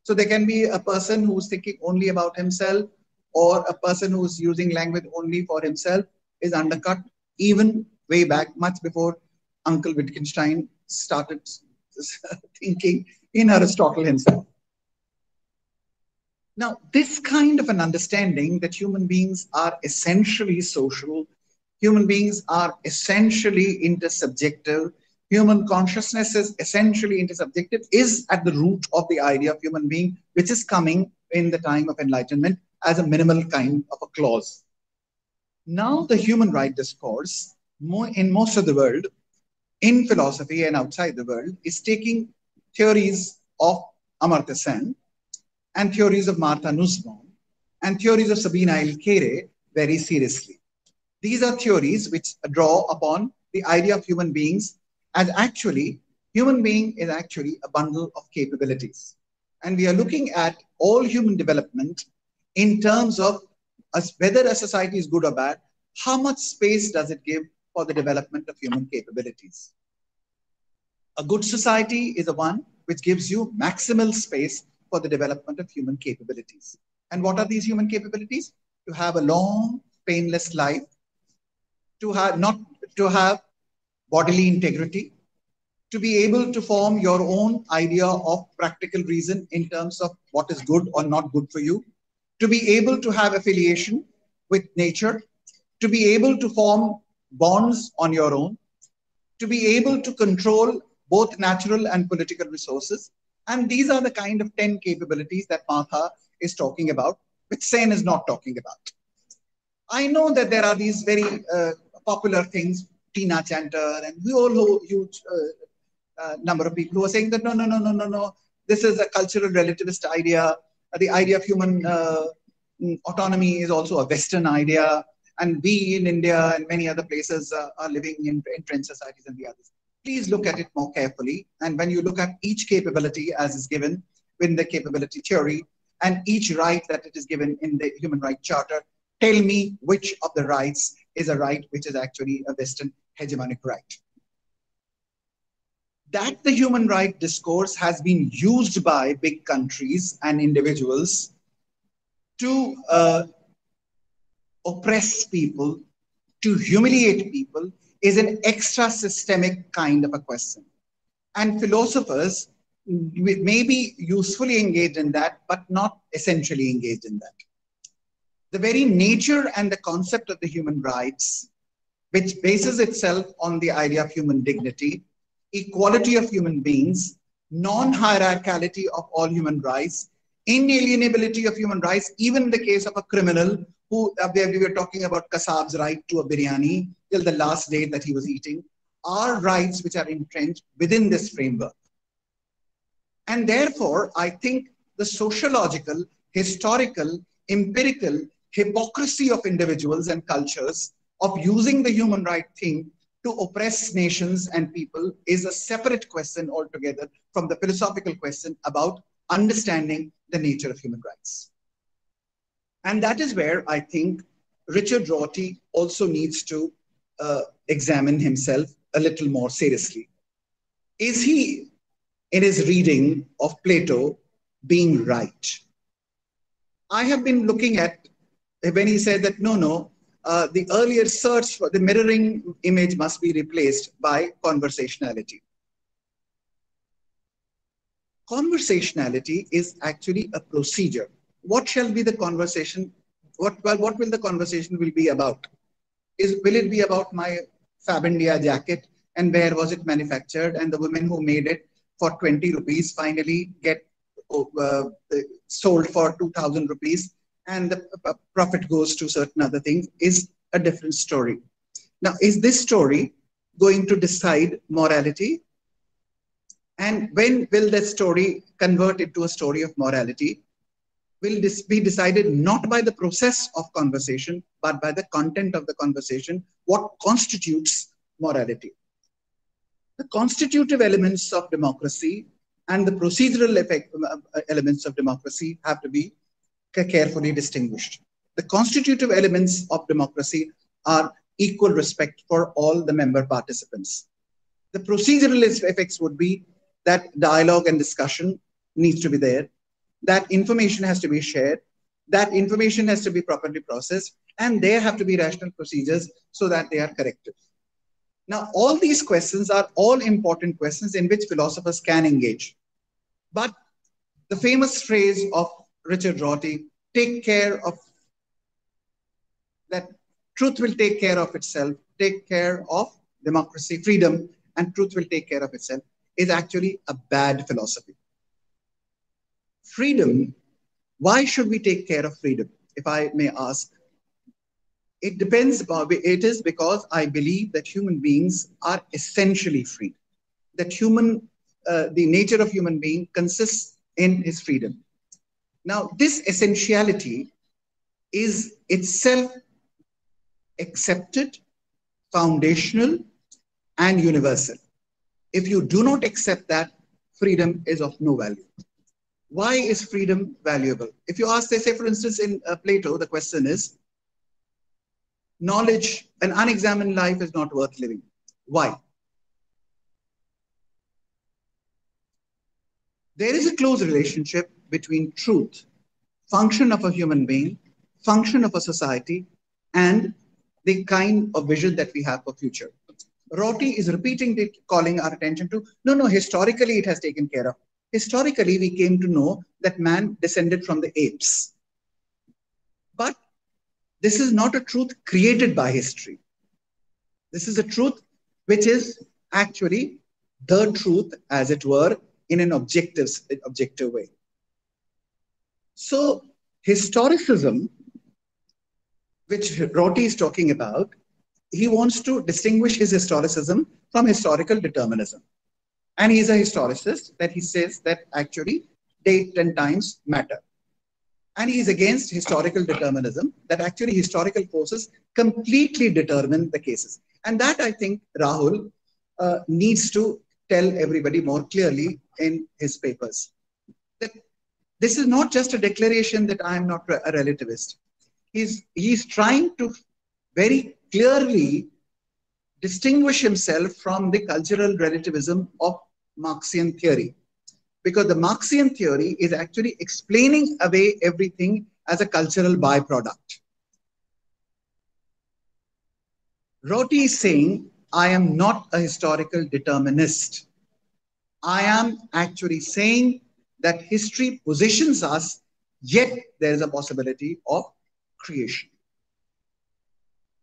So there can be a person who's thinking only about himself or a person who's using language only for himself is undercut even way back, much before Uncle Wittgenstein started *laughs* thinking in Aristotle himself. Now, this kind of an understanding that human beings are essentially social, human beings are essentially intersubjective, human consciousness is essentially intersubjective, is at the root of the idea of human being, which is coming in the time of enlightenment as a minimal kind of a clause. Now, the human right discourse in most of the world, in philosophy and outside the world, is taking theories of Amartya Sen and theories of Martha Nussbaum and theories of Sabina Alkire very seriously. These are theories which draw upon the idea of human beings as actually, human being is actually a bundle of capabilities. And we are looking at all human development in terms of as whether a society is good or bad, how much space does it give for the development of human capabilities? A good society is the one which gives you maximal space for the development of human capabilities. And what are these human capabilities? To have a long, painless life, to have not to have bodily integrity, to be able to form your own idea of practical reason in terms of what is good or not good for you, to be able to have affiliation with nature, to be able to form bonds on your own, to be able to control both natural and political resources. And these are the kind of 10 capabilities that Martha is talking about, which Sen is not talking about. I know that there are these very uh, popular things, Tina Cantor, and we all know huge uh, uh, number of people who are saying that no, no, no, no, no, no, this is a cultural relativist idea the idea of human uh, autonomy is also a Western idea. And we in India and many other places uh, are living in entrenched societies and the others. Please look at it more carefully. And when you look at each capability as is given in the capability theory and each right that it is given in the Human Rights Charter, tell me which of the rights is a right which is actually a Western hegemonic right that the human right discourse has been used by big countries and individuals to uh, oppress people, to humiliate people, is an extra systemic kind of a question. And philosophers may be usefully engaged in that, but not essentially engaged in that. The very nature and the concept of the human rights, which bases itself on the idea of human dignity, equality of human beings, non-hierarchicality of all human rights, inalienability of human rights, even in the case of a criminal who, uh, we were talking about Kasab's right to a biryani till the last day that he was eating, are rights which are entrenched within this framework. And therefore, I think the sociological, historical, empirical hypocrisy of individuals and cultures of using the human right thing to oppress nations and people is a separate question altogether from the philosophical question about understanding the nature of human rights. And that is where I think Richard Rorty also needs to uh, examine himself a little more seriously. Is he, in his reading of Plato, being right? I have been looking at when he said that no, no, uh, the earlier search for the mirroring image must be replaced by conversationality. Conversationality is actually a procedure. What shall be the conversation? What, well, what will the conversation will be about? Is, will it be about my Fabindia jacket and where was it manufactured and the women who made it for 20 rupees finally get uh, sold for 2000 rupees and the profit goes to certain other things is a different story. Now, is this story going to decide morality? And when will that story convert into a story of morality? Will be decided not by the process of conversation, but by the content of the conversation? What constitutes morality? The constitutive elements of democracy and the procedural effect, uh, elements of democracy have to be carefully distinguished. the constitutive elements of democracy are equal respect for all the member participants. The procedural effects would be that dialogue and discussion needs to be there, that information has to be shared, that information has to be properly processed, and there have to be rational procedures so that they are corrected. Now, all these questions are all important questions in which philosophers can engage. But the famous phrase of Richard Rorty, take care of that truth will take care of itself, take care of democracy, freedom, and truth will take care of itself, is actually a bad philosophy. Freedom, why should we take care of freedom, if I may ask? It depends, it is because I believe that human beings are essentially free, that human, uh, the nature of human being consists in his freedom. Now, this essentiality is itself accepted, foundational, and universal. If you do not accept that, freedom is of no value. Why is freedom valuable? If you ask, they say, for instance, in uh, Plato, the question is, knowledge, an unexamined life is not worth living. Why? There is a close relationship between truth, function of a human being, function of a society, and the kind of vision that we have for future. Rorty is repeatedly calling our attention to, no, no, historically it has taken care of. Historically, we came to know that man descended from the apes. But this is not a truth created by history. This is a truth which is actually the truth, as it were, in an objective, objective way. So, historicism which Rorty is talking about, he wants to distinguish his historicism from historical determinism. And he's a historicist that he says that actually date and times matter. And he is against historical determinism, that actually historical forces completely determine the cases. And that I think Rahul uh, needs to tell everybody more clearly in his papers. That this is not just a declaration that I am not a relativist he's, he's trying to very clearly distinguish himself from the cultural relativism of Marxian theory. Because the Marxian theory is actually explaining away everything as a cultural byproduct. Rorty is saying, I am not a historical determinist. I am actually saying that history positions us, yet there is a possibility of creation.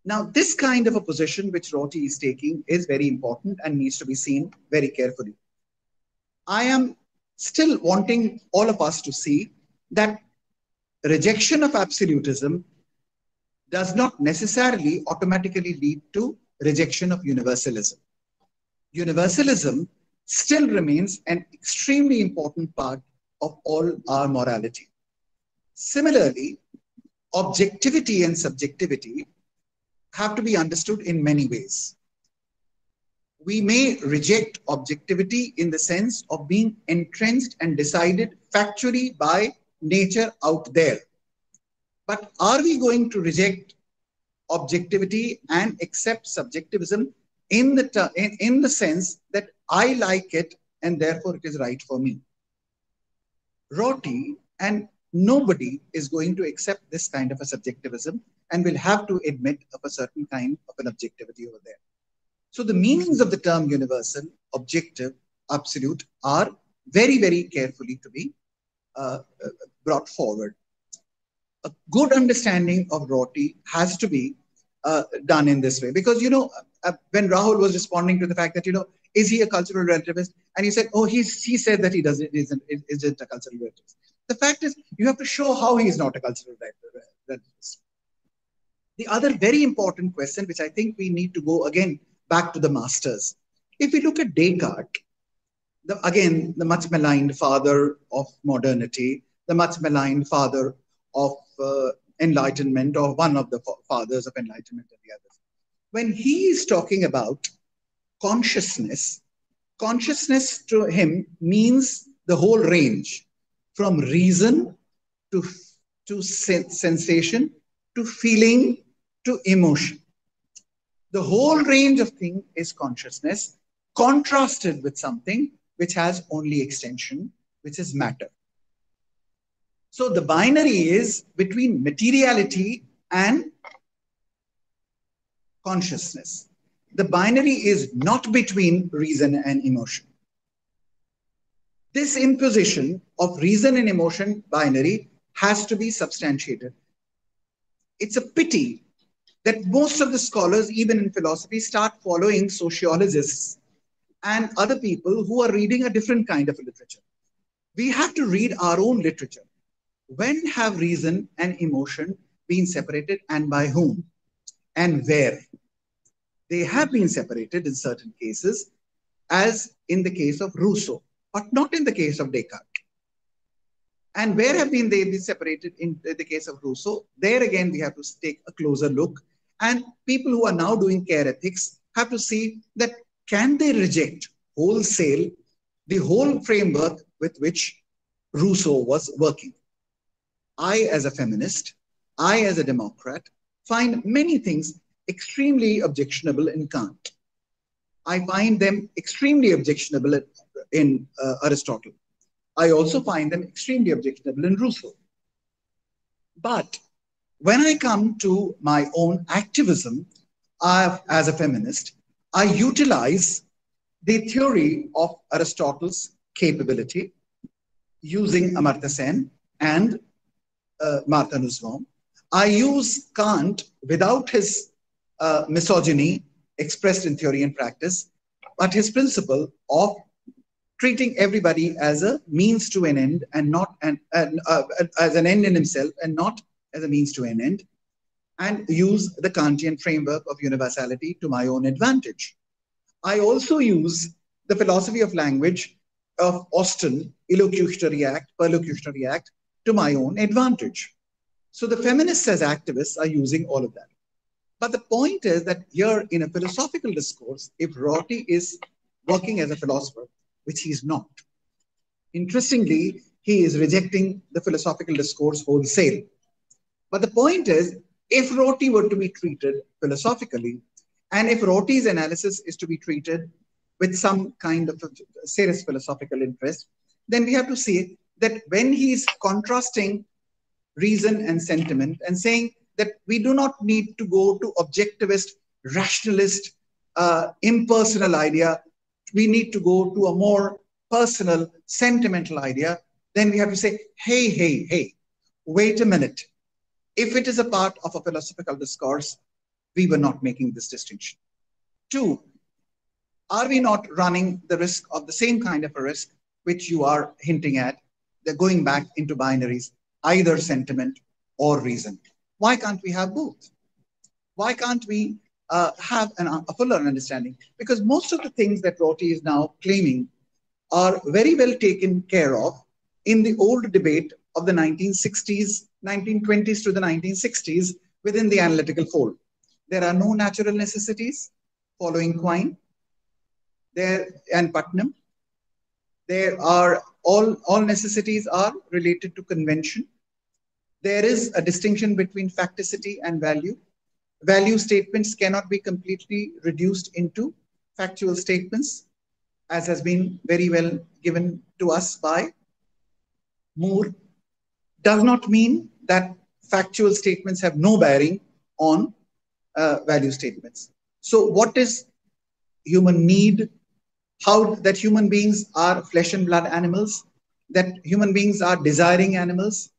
Now, this kind of a position which Rorty is taking is very important and needs to be seen very carefully. I am still wanting all of us to see that rejection of absolutism does not necessarily automatically lead to rejection of universalism. Universalism still remains an extremely important part of all our morality. Similarly, objectivity and subjectivity have to be understood in many ways. We may reject objectivity in the sense of being entrenched and decided factually by nature out there. But are we going to reject objectivity and accept subjectivism in the, in, in the sense that I like it and therefore it is right for me? Rorty and nobody is going to accept this kind of a subjectivism and will have to admit of a certain kind of an objectivity over there. So the meanings of the term universal, objective, absolute are very, very carefully to be uh, brought forward. A good understanding of Rorty has to be uh, done in this way because, you know, uh, when Rahul was responding to the fact that, you know, is he a cultural relativist? And he said, oh, he's, he said that he doesn't, isn't, isn't a cultural relativist. The fact is, you have to show how he is not a cultural relativist. The other very important question, which I think we need to go again back to the masters. If we look at Descartes, the, again, the much maligned father of modernity, the much maligned father of uh, enlightenment, or one of the fathers of enlightenment and the others. When he is talking about consciousness, consciousness to him means the whole range from reason to, to sensation to feeling to emotion. The whole range of thing is consciousness contrasted with something which has only extension, which is matter. So the binary is between materiality and consciousness. The binary is not between reason and emotion. This imposition of reason and emotion binary has to be substantiated. It's a pity that most of the scholars, even in philosophy, start following sociologists and other people who are reading a different kind of literature. We have to read our own literature. When have reason and emotion been separated and by whom and where? They have been separated in certain cases, as in the case of Rousseau, but not in the case of Descartes. And where have been they been separated in the case of Rousseau? There again, we have to take a closer look. And people who are now doing care ethics have to see that can they reject wholesale the whole framework with which Rousseau was working? I, as a feminist, I, as a Democrat, find many things extremely objectionable in Kant. I find them extremely objectionable in uh, Aristotle. I also find them extremely objectionable in Rousseau. But when I come to my own activism uh, as a feminist, I utilize the theory of Aristotle's capability using Amartya Sen and uh, Martha Nussbaum. I use Kant without his uh, misogyny expressed in theory and practice, but his principle of treating everybody as a means to an end and not an, uh, as an end in himself and not as a means to an end, and use the Kantian framework of universality to my own advantage. I also use the philosophy of language of Austin, illocutionary act, perlocutionary act, to my own advantage. So the feminists as activists are using all of that. But the point is that here in a philosophical discourse, if Rorty is working as a philosopher, which he is not, interestingly, he is rejecting the philosophical discourse wholesale. But the point is, if Rorty were to be treated philosophically, and if Rorty's analysis is to be treated with some kind of serious philosophical interest, then we have to see that when he's contrasting reason and sentiment and saying that we do not need to go to objectivist, rationalist, uh, impersonal idea, we need to go to a more personal, sentimental idea, then we have to say, hey, hey, hey, wait a minute. If it is a part of a philosophical discourse, we were not making this distinction. Two, are we not running the risk of the same kind of a risk which you are hinting at, they're going back into binaries, either sentiment or reason. Why can't we have both? Why can't we uh, have an, a fuller understanding? Because most of the things that Rorty is now claiming are very well taken care of in the old debate of the 1960s, 1920s to the 1960s within the analytical fold. There are no natural necessities following Quine there and Putnam. There are all, all necessities are related to convention. There is a distinction between facticity and value. Value statements cannot be completely reduced into factual statements, as has been very well given to us by Moore. Does not mean that factual statements have no bearing on uh, value statements. So, what is human need how that human beings are flesh and blood animals, that human beings are desiring animals,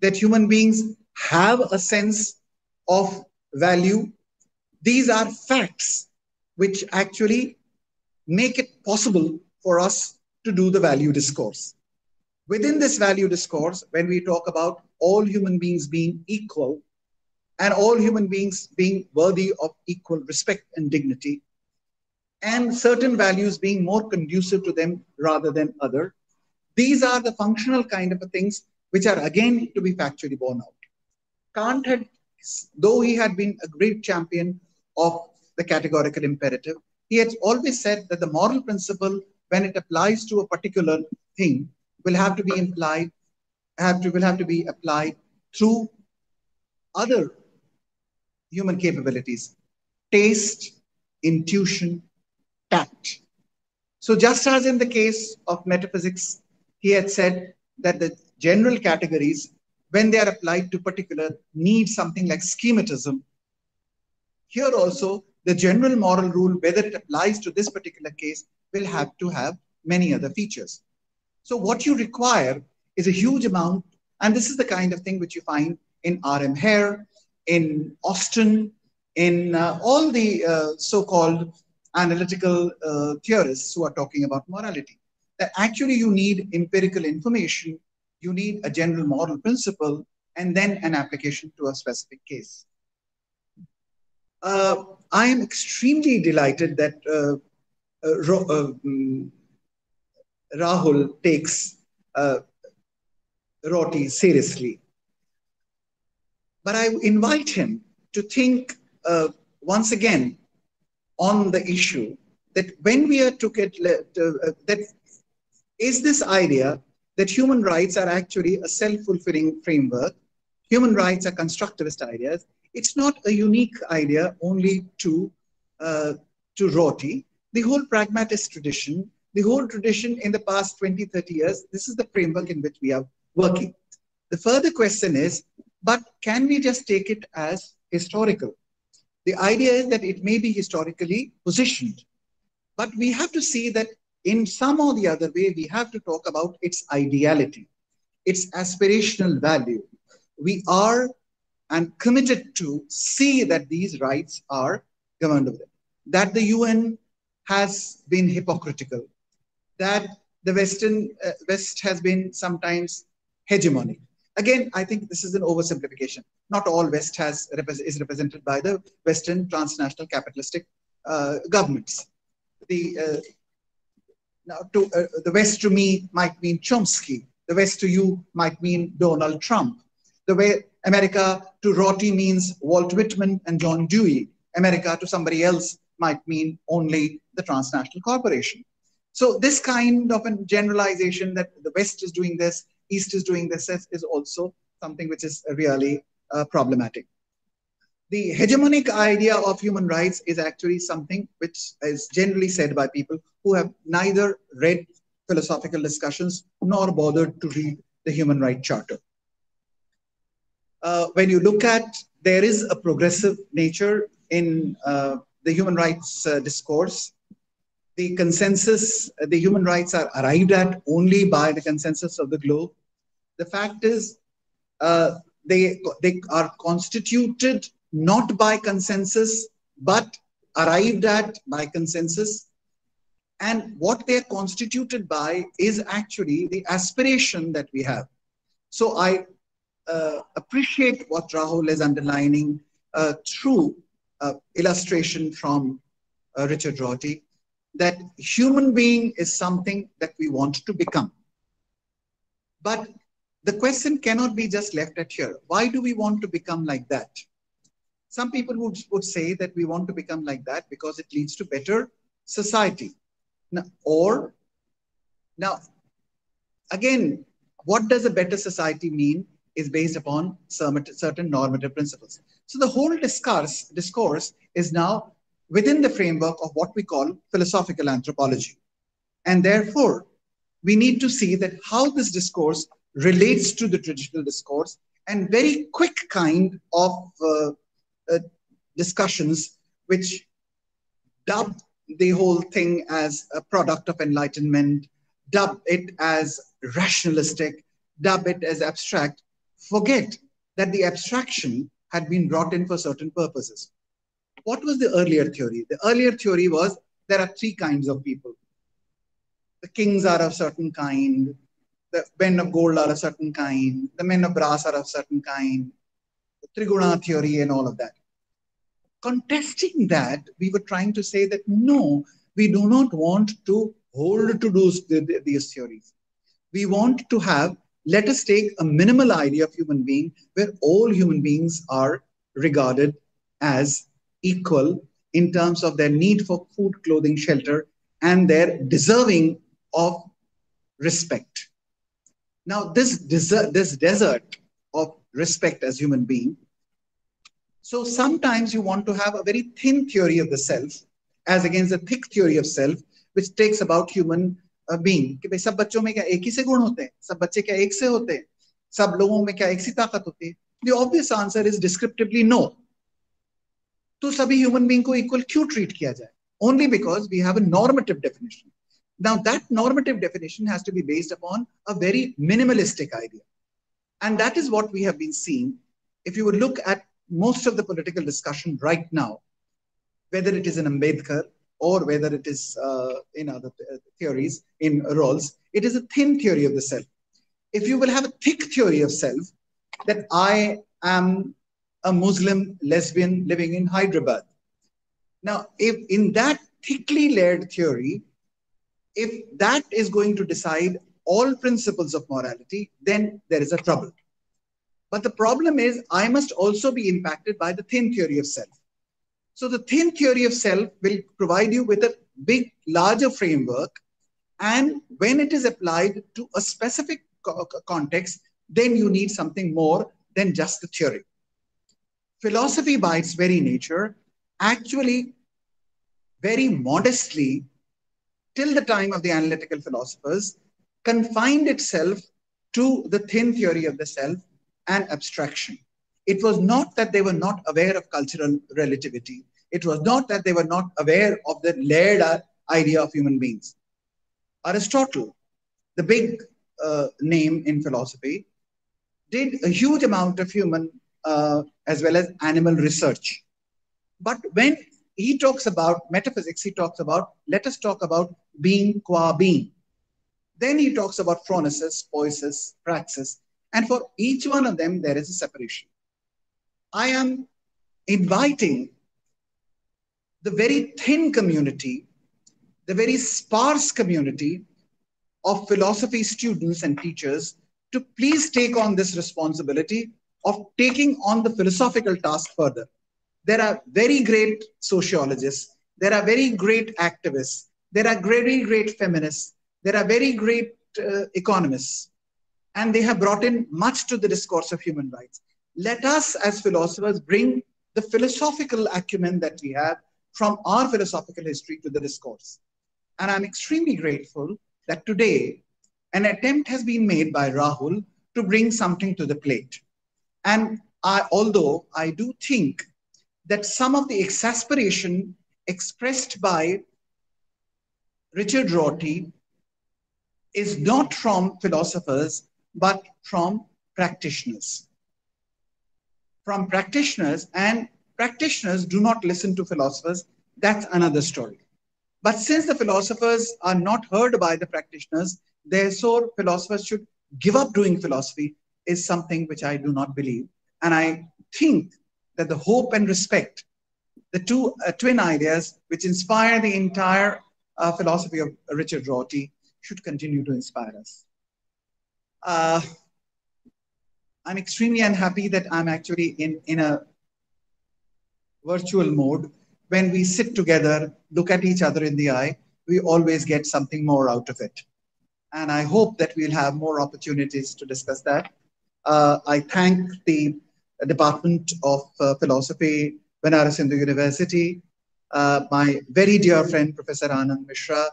that human beings have a sense of value. These are facts which actually make it possible for us to do the value discourse. Within this value discourse, when we talk about all human beings being equal and all human beings being worthy of equal respect and dignity, and certain values being more conducive to them rather than other. These are the functional kind of things which are again to be factually borne out. Kant had, though he had been a great champion of the categorical imperative, he had always said that the moral principle, when it applies to a particular thing, will have to be implied, have to will have to be applied through other human capabilities taste, intuition, tact. So, just as in the case of metaphysics, he had said that the general categories, when they are applied to particular, need something like schematism. Here also, the general moral rule, whether it applies to this particular case, will have to have many other features. So, what you require is a huge amount, and this is the kind of thing which you find in R.M. Hare, in Austin, in uh, all the uh, so-called analytical uh, theorists who are talking about morality. That actually you need empirical information, you need a general moral principle, and then an application to a specific case. Uh, I am extremely delighted that uh, uh, um, Rahul takes Rorty seriously. But I invite him to think uh, once again on the issue that when we are took it, uh, that is this idea that human rights are actually a self-fulfilling framework. Human rights are constructivist ideas. It's not a unique idea only to, uh, to Rorty. The whole pragmatist tradition, the whole tradition in the past 20, 30 years, this is the framework in which we are working. The further question is, but can we just take it as historical? The idea is that it may be historically positioned, but we have to see that in some or the other way, we have to talk about its ideality, its aspirational value. We are and committed to see that these rights are governed over. That the UN has been hypocritical, that the Western uh, West has been sometimes hegemonic. Again, I think this is an oversimplification. Not all West has is represented by the Western transnational capitalistic uh, governments. The uh, now to uh, the West to me might mean Chomsky. The West to you might mean Donald Trump. The way America to Rorty means Walt Whitman and John Dewey. America to somebody else might mean only the transnational corporation. So this kind of a generalization that the West is doing this East is doing this is also something which is really uh, problematic. The hegemonic idea of human rights is actually something which is generally said by people who have neither read philosophical discussions nor bothered to read the Human Rights Charter. Uh, when you look at, there is a progressive nature in uh, the human rights uh, discourse the consensus, the human rights are arrived at only by the consensus of the globe. The fact is, uh, they, they are constituted not by consensus, but arrived at by consensus. And what they're constituted by is actually the aspiration that we have. So I uh, appreciate what Rahul is underlining uh, through uh, illustration from uh, Richard Rorty, that human being is something that we want to become. But the question cannot be just left at here. Why do we want to become like that? Some people would, would say that we want to become like that because it leads to better society. Now, or, now, again, what does a better society mean is based upon certain normative principles. So the whole discourse, discourse is now within the framework of what we call philosophical anthropology. And therefore, we need to see that how this discourse relates to the traditional discourse and very quick kind of uh, uh, discussions which dub the whole thing as a product of enlightenment, dub it as rationalistic, dub it as abstract, forget that the abstraction had been brought in for certain purposes. What was the earlier theory? The earlier theory was there are three kinds of people. The kings are of certain kind, the men of gold are a certain kind, the men of brass are of certain kind, the Triguna theory and all of that. Contesting that, we were trying to say that no, we do not want to hold to those, these theories. We want to have, let us take a minimal idea of human being where all human beings are regarded as equal in terms of their need for food, clothing, shelter, and their deserving of respect. Now, this desert, this desert of respect as human being So sometimes you want to have a very thin theory of the self as against a thick theory of self, which takes about human uh, being. कि भाई सब बच्चों में क्या एक ही से गुण होते हैं सब बच्चे क्या एक से होते हैं सब लोगों में क्या एक सी ताकत होती है The obvious answer is descriptively no. तो सभी ह्यूमन बीइंग को इक्वल क्यों ट्रीट किया जाए only because we have a normative definition. Now, that normative definition has to be based upon a very minimalistic idea. And that is what we have been seeing. If you would look at most of the political discussion right now, whether it is in Ambedkar or whether it is uh, in other theories, in Rawls, it is a thin theory of the self. If you will have a thick theory of self, that I am a Muslim lesbian living in Hyderabad, now, if in that thickly layered theory, if that is going to decide all principles of morality, then there is a trouble. But the problem is, I must also be impacted by the thin theory of self. So, the thin theory of self will provide you with a big, larger framework. And when it is applied to a specific co context, then you need something more than just the theory. Philosophy, by its very nature, actually very modestly till the time of the analytical philosophers confined itself to the thin theory of the self and abstraction. It was not that they were not aware of cultural relativity. It was not that they were not aware of the layered idea of human beings. Aristotle the big uh, name in philosophy did a huge amount of human uh, as well as animal research but when he talks about metaphysics, he talks about, let us talk about being qua being. Then he talks about phronesis, poiesis, praxis. And for each one of them, there is a separation. I am inviting the very thin community, the very sparse community of philosophy students and teachers to please take on this responsibility of taking on the philosophical task further there are very great sociologists, there are very great activists, there are very great feminists, there are very great uh, economists, and they have brought in much to the discourse of human rights. Let us, as philosophers, bring the philosophical acumen that we have from our philosophical history to the discourse. And I'm extremely grateful that today an attempt has been made by Rahul to bring something to the plate. And I, although I do think that some of the exasperation expressed by Richard Rorty is not from philosophers, but from practitioners. From practitioners, and practitioners do not listen to philosophers, that's another story. But since the philosophers are not heard by the practitioners, therefore philosophers should give up doing philosophy is something which I do not believe. And I think that the hope and respect, the two uh, twin ideas which inspire the entire uh, philosophy of Richard Rorty, should continue to inspire us. Uh, I'm extremely unhappy that I'm actually in, in a virtual mode. When we sit together, look at each other in the eye, we always get something more out of it. And I hope that we'll have more opportunities to discuss that. Uh, I thank the Department of uh, Philosophy, Banaras Hindu University, uh, my very dear friend, Professor Anand Mishra,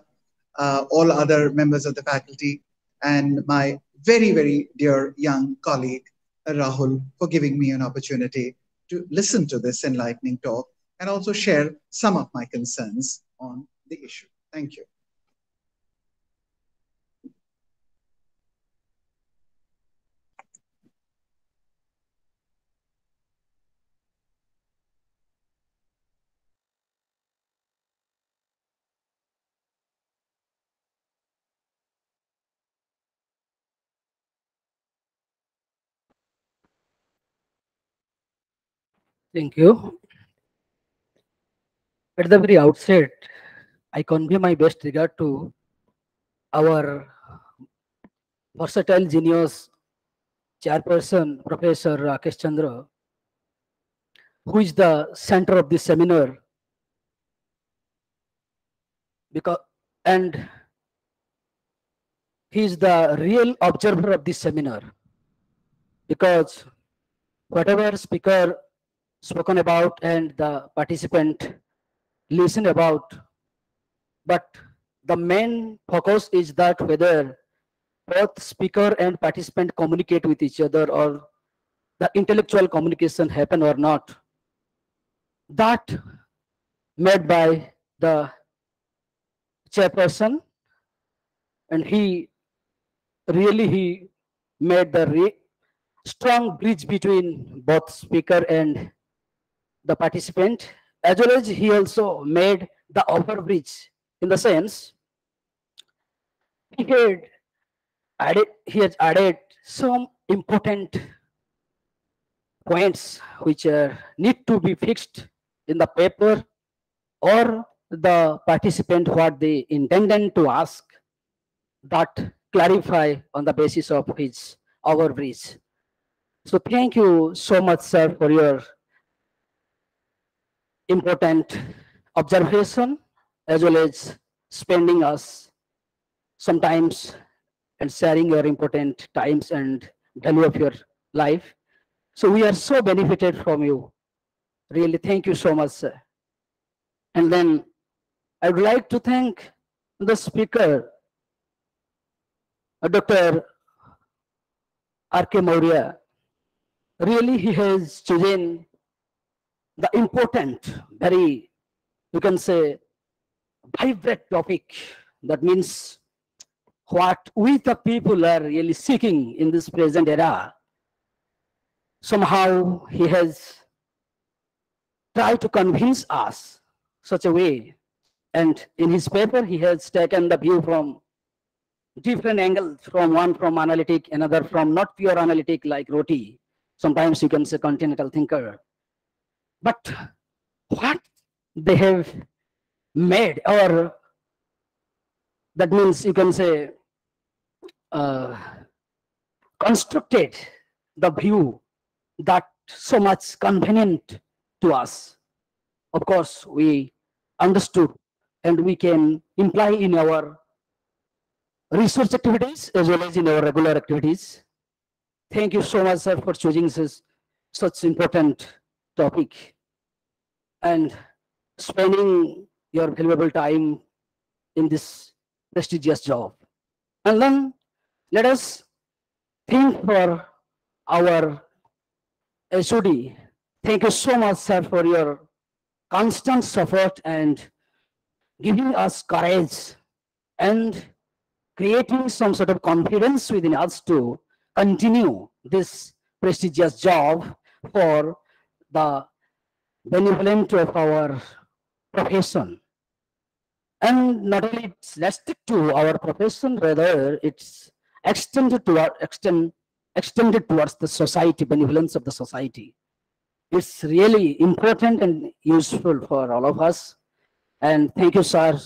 all other members of the faculty, and my very, very dear young colleague, Rahul, for giving me an opportunity to listen to this enlightening talk and also share some of my concerns on the issue. Thank you. Thank you. At the very outset, I convey my best regard to our versatile genius chairperson, Professor Rakesh Chandra, who is the center of this seminar. Because, and he is the real observer of this seminar because whatever speaker spoken about and the participant listen about. But the main focus is that whether both speaker and participant communicate with each other or the intellectual communication happen or not. That made by the chairperson and he really he made the strong bridge between both speaker and the participant as well as he also made the offer overbridge in the sense he had added he has added some important points which need to be fixed in the paper or the participant what they intended to ask that clarify on the basis of his overbridge. So thank you so much, sir, for your important observation as well as spending us sometimes and sharing your important times and value of your life. So we are so benefited from you. Really, thank you so much, sir. And then I would like to thank the speaker, uh, Dr. R.K. Maurya. Really, he has chosen the important, very, you can say, vibrant topic. That means what we the people are really seeking in this present era. Somehow he has tried to convince us such a way. And in his paper, he has taken the view from different angles, from one from analytic, another from not pure analytic like Rorty. Sometimes you can say continental thinker. But what they have made, or that means you can say uh, constructed the view that so much convenient to us. Of course, we understood and we can imply in our research activities as well as in our regular activities. Thank you so much, sir, for choosing this such important topic and spending your valuable time in this prestigious job. And then let us think for our HOD. Thank you so much, sir, for your constant support and giving us courage and creating some sort of confidence within us to continue this prestigious job for the benevolent of our profession. And not only it's restricted to our profession, rather it's extended to our extend, extended towards the society, benevolence of the society. It's really important and useful for all of us. And thank you, sir.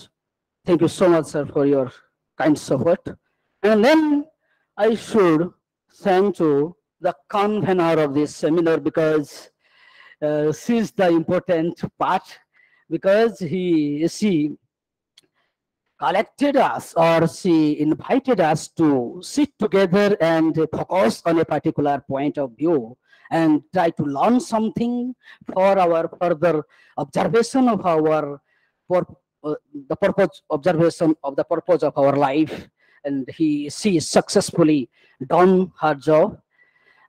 Thank you so much, sir, for your kind support. And then I should thank to the convener of this seminar because uh, she's the important part because he she collected us or she invited us to sit together and focus on a particular point of view and try to learn something for our further observation of our for uh, the purpose observation of the purpose of our life. And he she successfully done her job.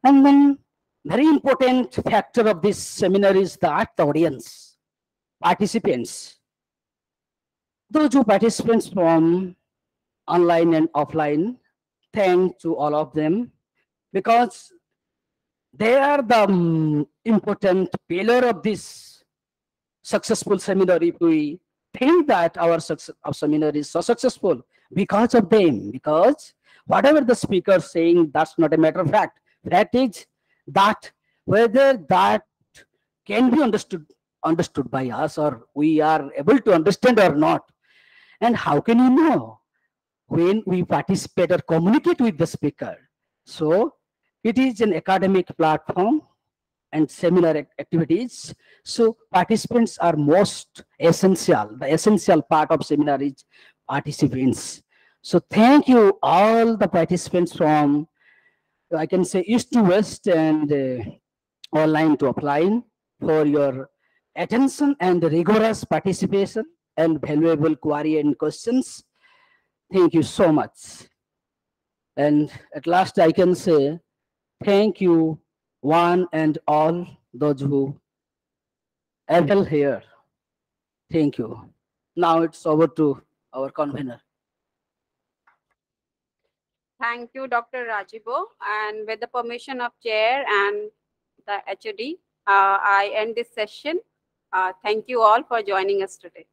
And then very important factor of this seminar is that the audience participants those who participants from online and offline thank to all of them because they are the um, important pillar of this successful seminar. If we think that our, success, our seminar is so successful because of them because whatever the speaker saying that's not a matter of fact. Fact is that whether that can be understood understood by us or we are able to understand or not. And how can you know? When we participate or communicate with the speaker. So it is an academic platform and seminar activities. So participants are most essential. The essential part of seminar is participants. So thank you all the participants from I can say east to west and uh, online to offline for your attention and rigorous participation and valuable query and questions. Thank you so much. And at last, I can say thank you, one and all those who able here. Thank you. Now it's over to our convener. Thank you, Dr. Rajibo. And with the permission of chair and the HOD, uh, I end this session. Uh, thank you all for joining us today.